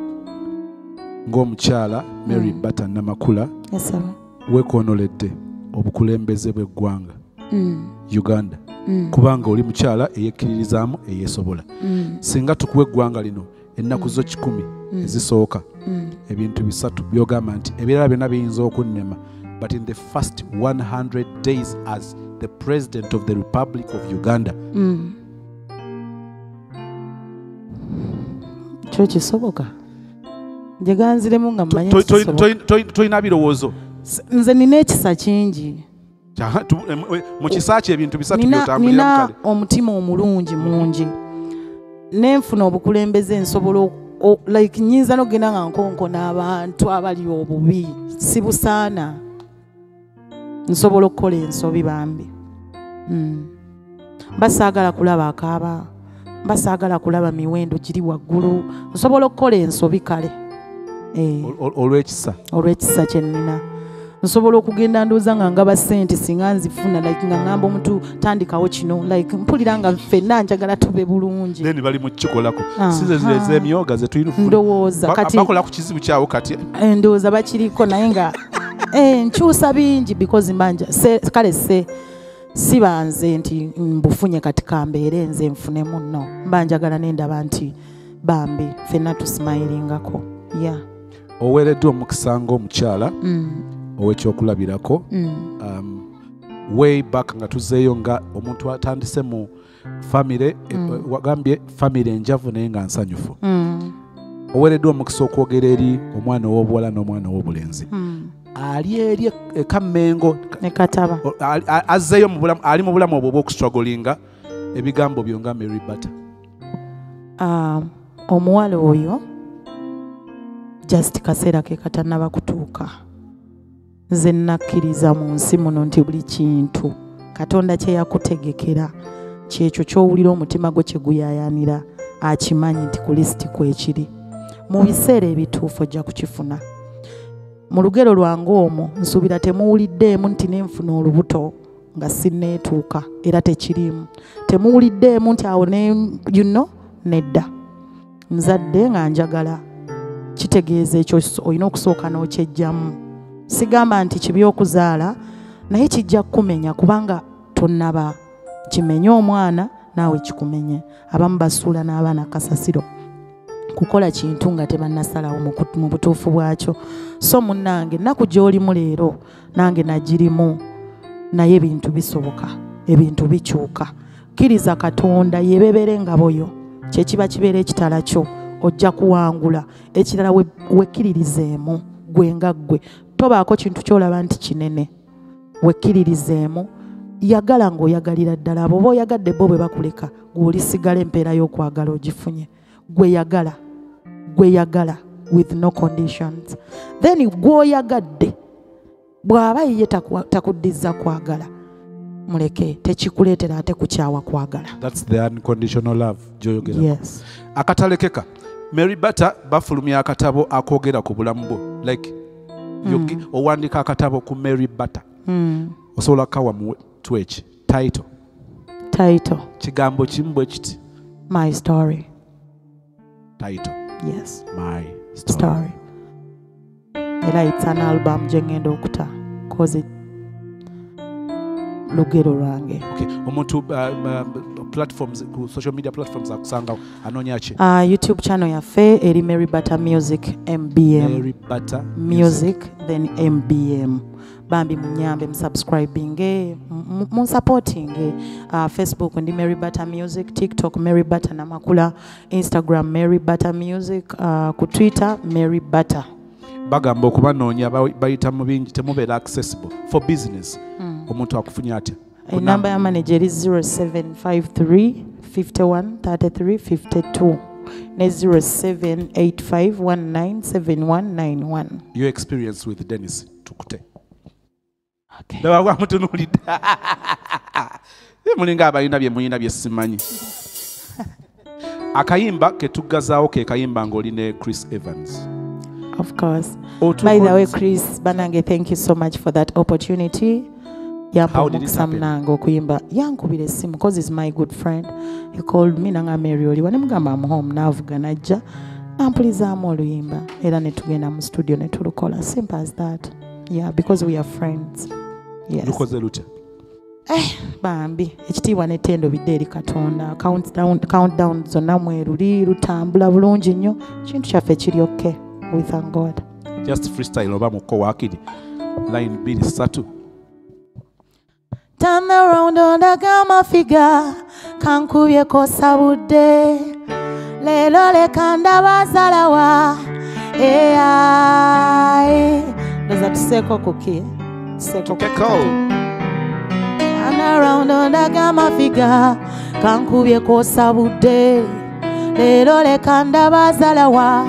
ng'omukyala mary Mm. bata namakula Kasebo. weekoonoledde obukulembeze bw'eggwanga Mm. uganda Mm. kubanga oli mukyala eyekkiririzaamu eyeesobola Mm. singa tukuwa eggwanga lino ennaku zo kikumi Mm. ezisooka Mm. ebintu bisatu byogamba nti ebirala byonna biyinza okunnema but in the first 100 days as the president of the republic of uganda Mm. kyo kisoboka nje ganziremu nga mmanye to- to- kisoboka. to- to- tolina birowoozo nze nina ekisa kingi em- em- mu kisa kye ebintu bisatu kale omutima omulungi mungi nenfuna obukulembeze nsobola o- o- like nyinza nokugenda nga nkonkona abantu abali obubi sibusaana nsobola okukola ensobi bambi. Mm. basaagala kulaba akaaba basaagala kulaba miwendo giri waggulu nsobola okukola ensobi kale. Eh. Ol- ol- olw'ekisa? Olw'ekisa kye nnina nsobola okugenda ndowooza nga ngaba ssente singa nzifuna like nga ŋŋamba omuntu tandikawo kino like mpulira nga ffenna njagala tube bulungi. Then bali mu kikolako. Aha. size zile z'emyoga zetulina ndowooza kati bakola ku kizibu kyawo kati? Eh, ndowooza bakiriko naye nga eh, nkyusa bingi because mbanja kale se siba nze nti mbufunye kati kambeere nze nfunemu nno mba njagala nendaba nti bambi ffenna tusimayilingako ya oweereddwa omukisa ng'omukyala mm, ow'ekyokulabirako mm, um, way back nga tuzeeyo nga omuntu atandise mu famire Mm. wagambye famire enjavu naye nga nsanyufu. Mm, oweereddwa omukisa okwogera eri omwana ow'obuwala n'omwana ow'obulenzi. Mm. ali eri ekammengo ne kataba. o- ali- azzeeyo mu bulamu ali mu bulamu obwo obw'okustragolinga ebigambo byo nga mary butter Ah, omuwala oyo just kaseera ke katannaba kutuuka nze nakkiriza mu nsi muno nti buli kintu katonda kye yakutegekera kyekyo ky'owulira omutima gwo kye guyaayaanira akimanyi nti ku lisiti kwekiri mu biseera ebituufu ojja kukifuna. Mu lugero lwange omwo nsuubira temuwuliddeemu nti nenfuna olubuto nga sinneetuuka era tekiriimu. Temuwuliddeemu nti awo know, nedda. Nzadde nga njagala kitegeeza ekyo olina okusooka n'okyejjamu sigamba nti kibi okuzaala naye kijja kukumenya kubanga tonnaba. Kimenye omwana naawe kikumenye. Abamu basuula n'abaana kasasiro kukola kintu nga tebannasalawo mu butuufu bwakyo. So munnange ennaku gy'olimu leero nange nagirimu naye ebintu bisoboka ebintu bikyuka. Kkiriza katonda yebebera engabo yo kyekiba kibeera ekitala kyo ojja kuwangula. Ekirala we- wekkiririzeemu gwe nga ggwe tobaako kintu kyolaba nti kinene wekkiririzeemu. Yagala ng'oyagalira ddala abo oba oyagadde bo bwe bakuleka gwe olisigala empeera y'okwagala ogifunye. Gwe yagala gwe yagala with no conditions. Then gw'oyagadde bw'aba ye taku- takuddiza kwagala muleke tekikuleetera ate kukyawa kwagala. Thats the unconditional love yes. Akatalekeka mary batter bafulumya akatabo akoogera ku bulamu bwo. Like yogi- owandiika akatabo ku mary batter mm. osobola kukawa mu tweki title. Title. Kigambo kimu bwe kiti? My story. Title. Yes. My story. story. Era it's an album gye ngenda okuta. Cause it lugero lwange Okay. omuntu uh, uh, platforms ku social media platforms akusangawo anoonya ki uh, youtube channel yaffe eri mary butter music mbm mary butter music then mbm bambi munyambe musubscribinge mu- munsupportinge uh, facebook ndi mary butter music tiktok mary butter namakula instagram mary butter music uh, ku twitter mary butter bagamba okubanoonya bayita mu bingi temubeera accessible for business. Hmm. omuntu akufunya atya enamba ya manager eri 0753 51 33 52 ne 0785 197191 your experience with dennis tukute. Okay. laba bwamutunuulidde mulinga abalina bye mulina bye simanyi. Akayimba ketugazaawo ke kayimba ng'oli ne chris evans. Of course. Otu- By the way, Chris Banange, thank you so much for that opportunity. Yampa How did it omukisa happen? munange okuyimba yankubira essimu because he's my good friend. He called me nanga mary oliwa ne mugamba am home naavuga najja. Nampulizaamu oluyimba era ne tugenda mu studio ne tulukola. Simple as that. Yeah because we are friends. Yes. Lukoze lutya bambi. Ekitiibwa n'ettendo bidde eri katonda. Countdown, countdown zonna mweruli lutambula bulungi nnyo. Kintu kyaffe kiri okke we thank god. Just freestyle oba muko waakiri. Line bbiri ssatu Turn around ondaga amafiga kankubyeko sabudde leero leka ndaba zalawa eyai ndoza tuseeko kuki tuseeko ku- Keko. Turn around ondaga amafiga kankubyeko sabudde leero leka ndaba zalawa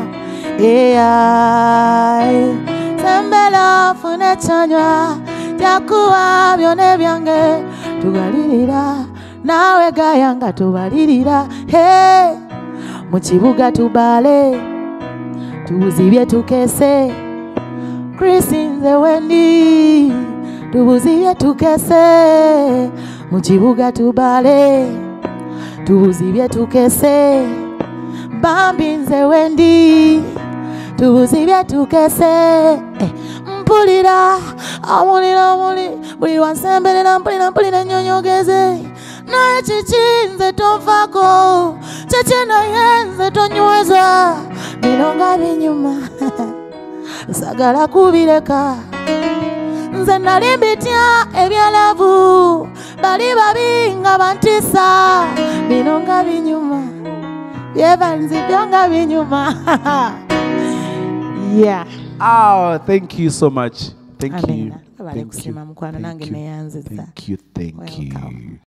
eyai sembera fune kyonywa jakuwa byone byange tugalirira. Nawe gayanga tubalirira. He mu kibuga tubale tubuzibye tukese. Krisi nze wendi tubuzibye tukese. Mu kibuga tubale tubuzibye tukese. Bambi nze wendi tubuzibye tukese. Eh, mpulira amulira muli buli lwansemberera mpulira mpulira ennyonyogeze naye kiki nze tonfaako kiki naye nze tonyweza? Bino nga binyuma. Sagala kubireka. Nze nali mbitya ebyalavu. Bali babi nga bantisa. Bino nga binyuma. Byebanzibyo nga binyuma. Yeah Oh, thank you so much. Thank you. amena abale Thank you. kusiima mukwano Thank nange you. neyanziza Thank you. Thank Welcome. you.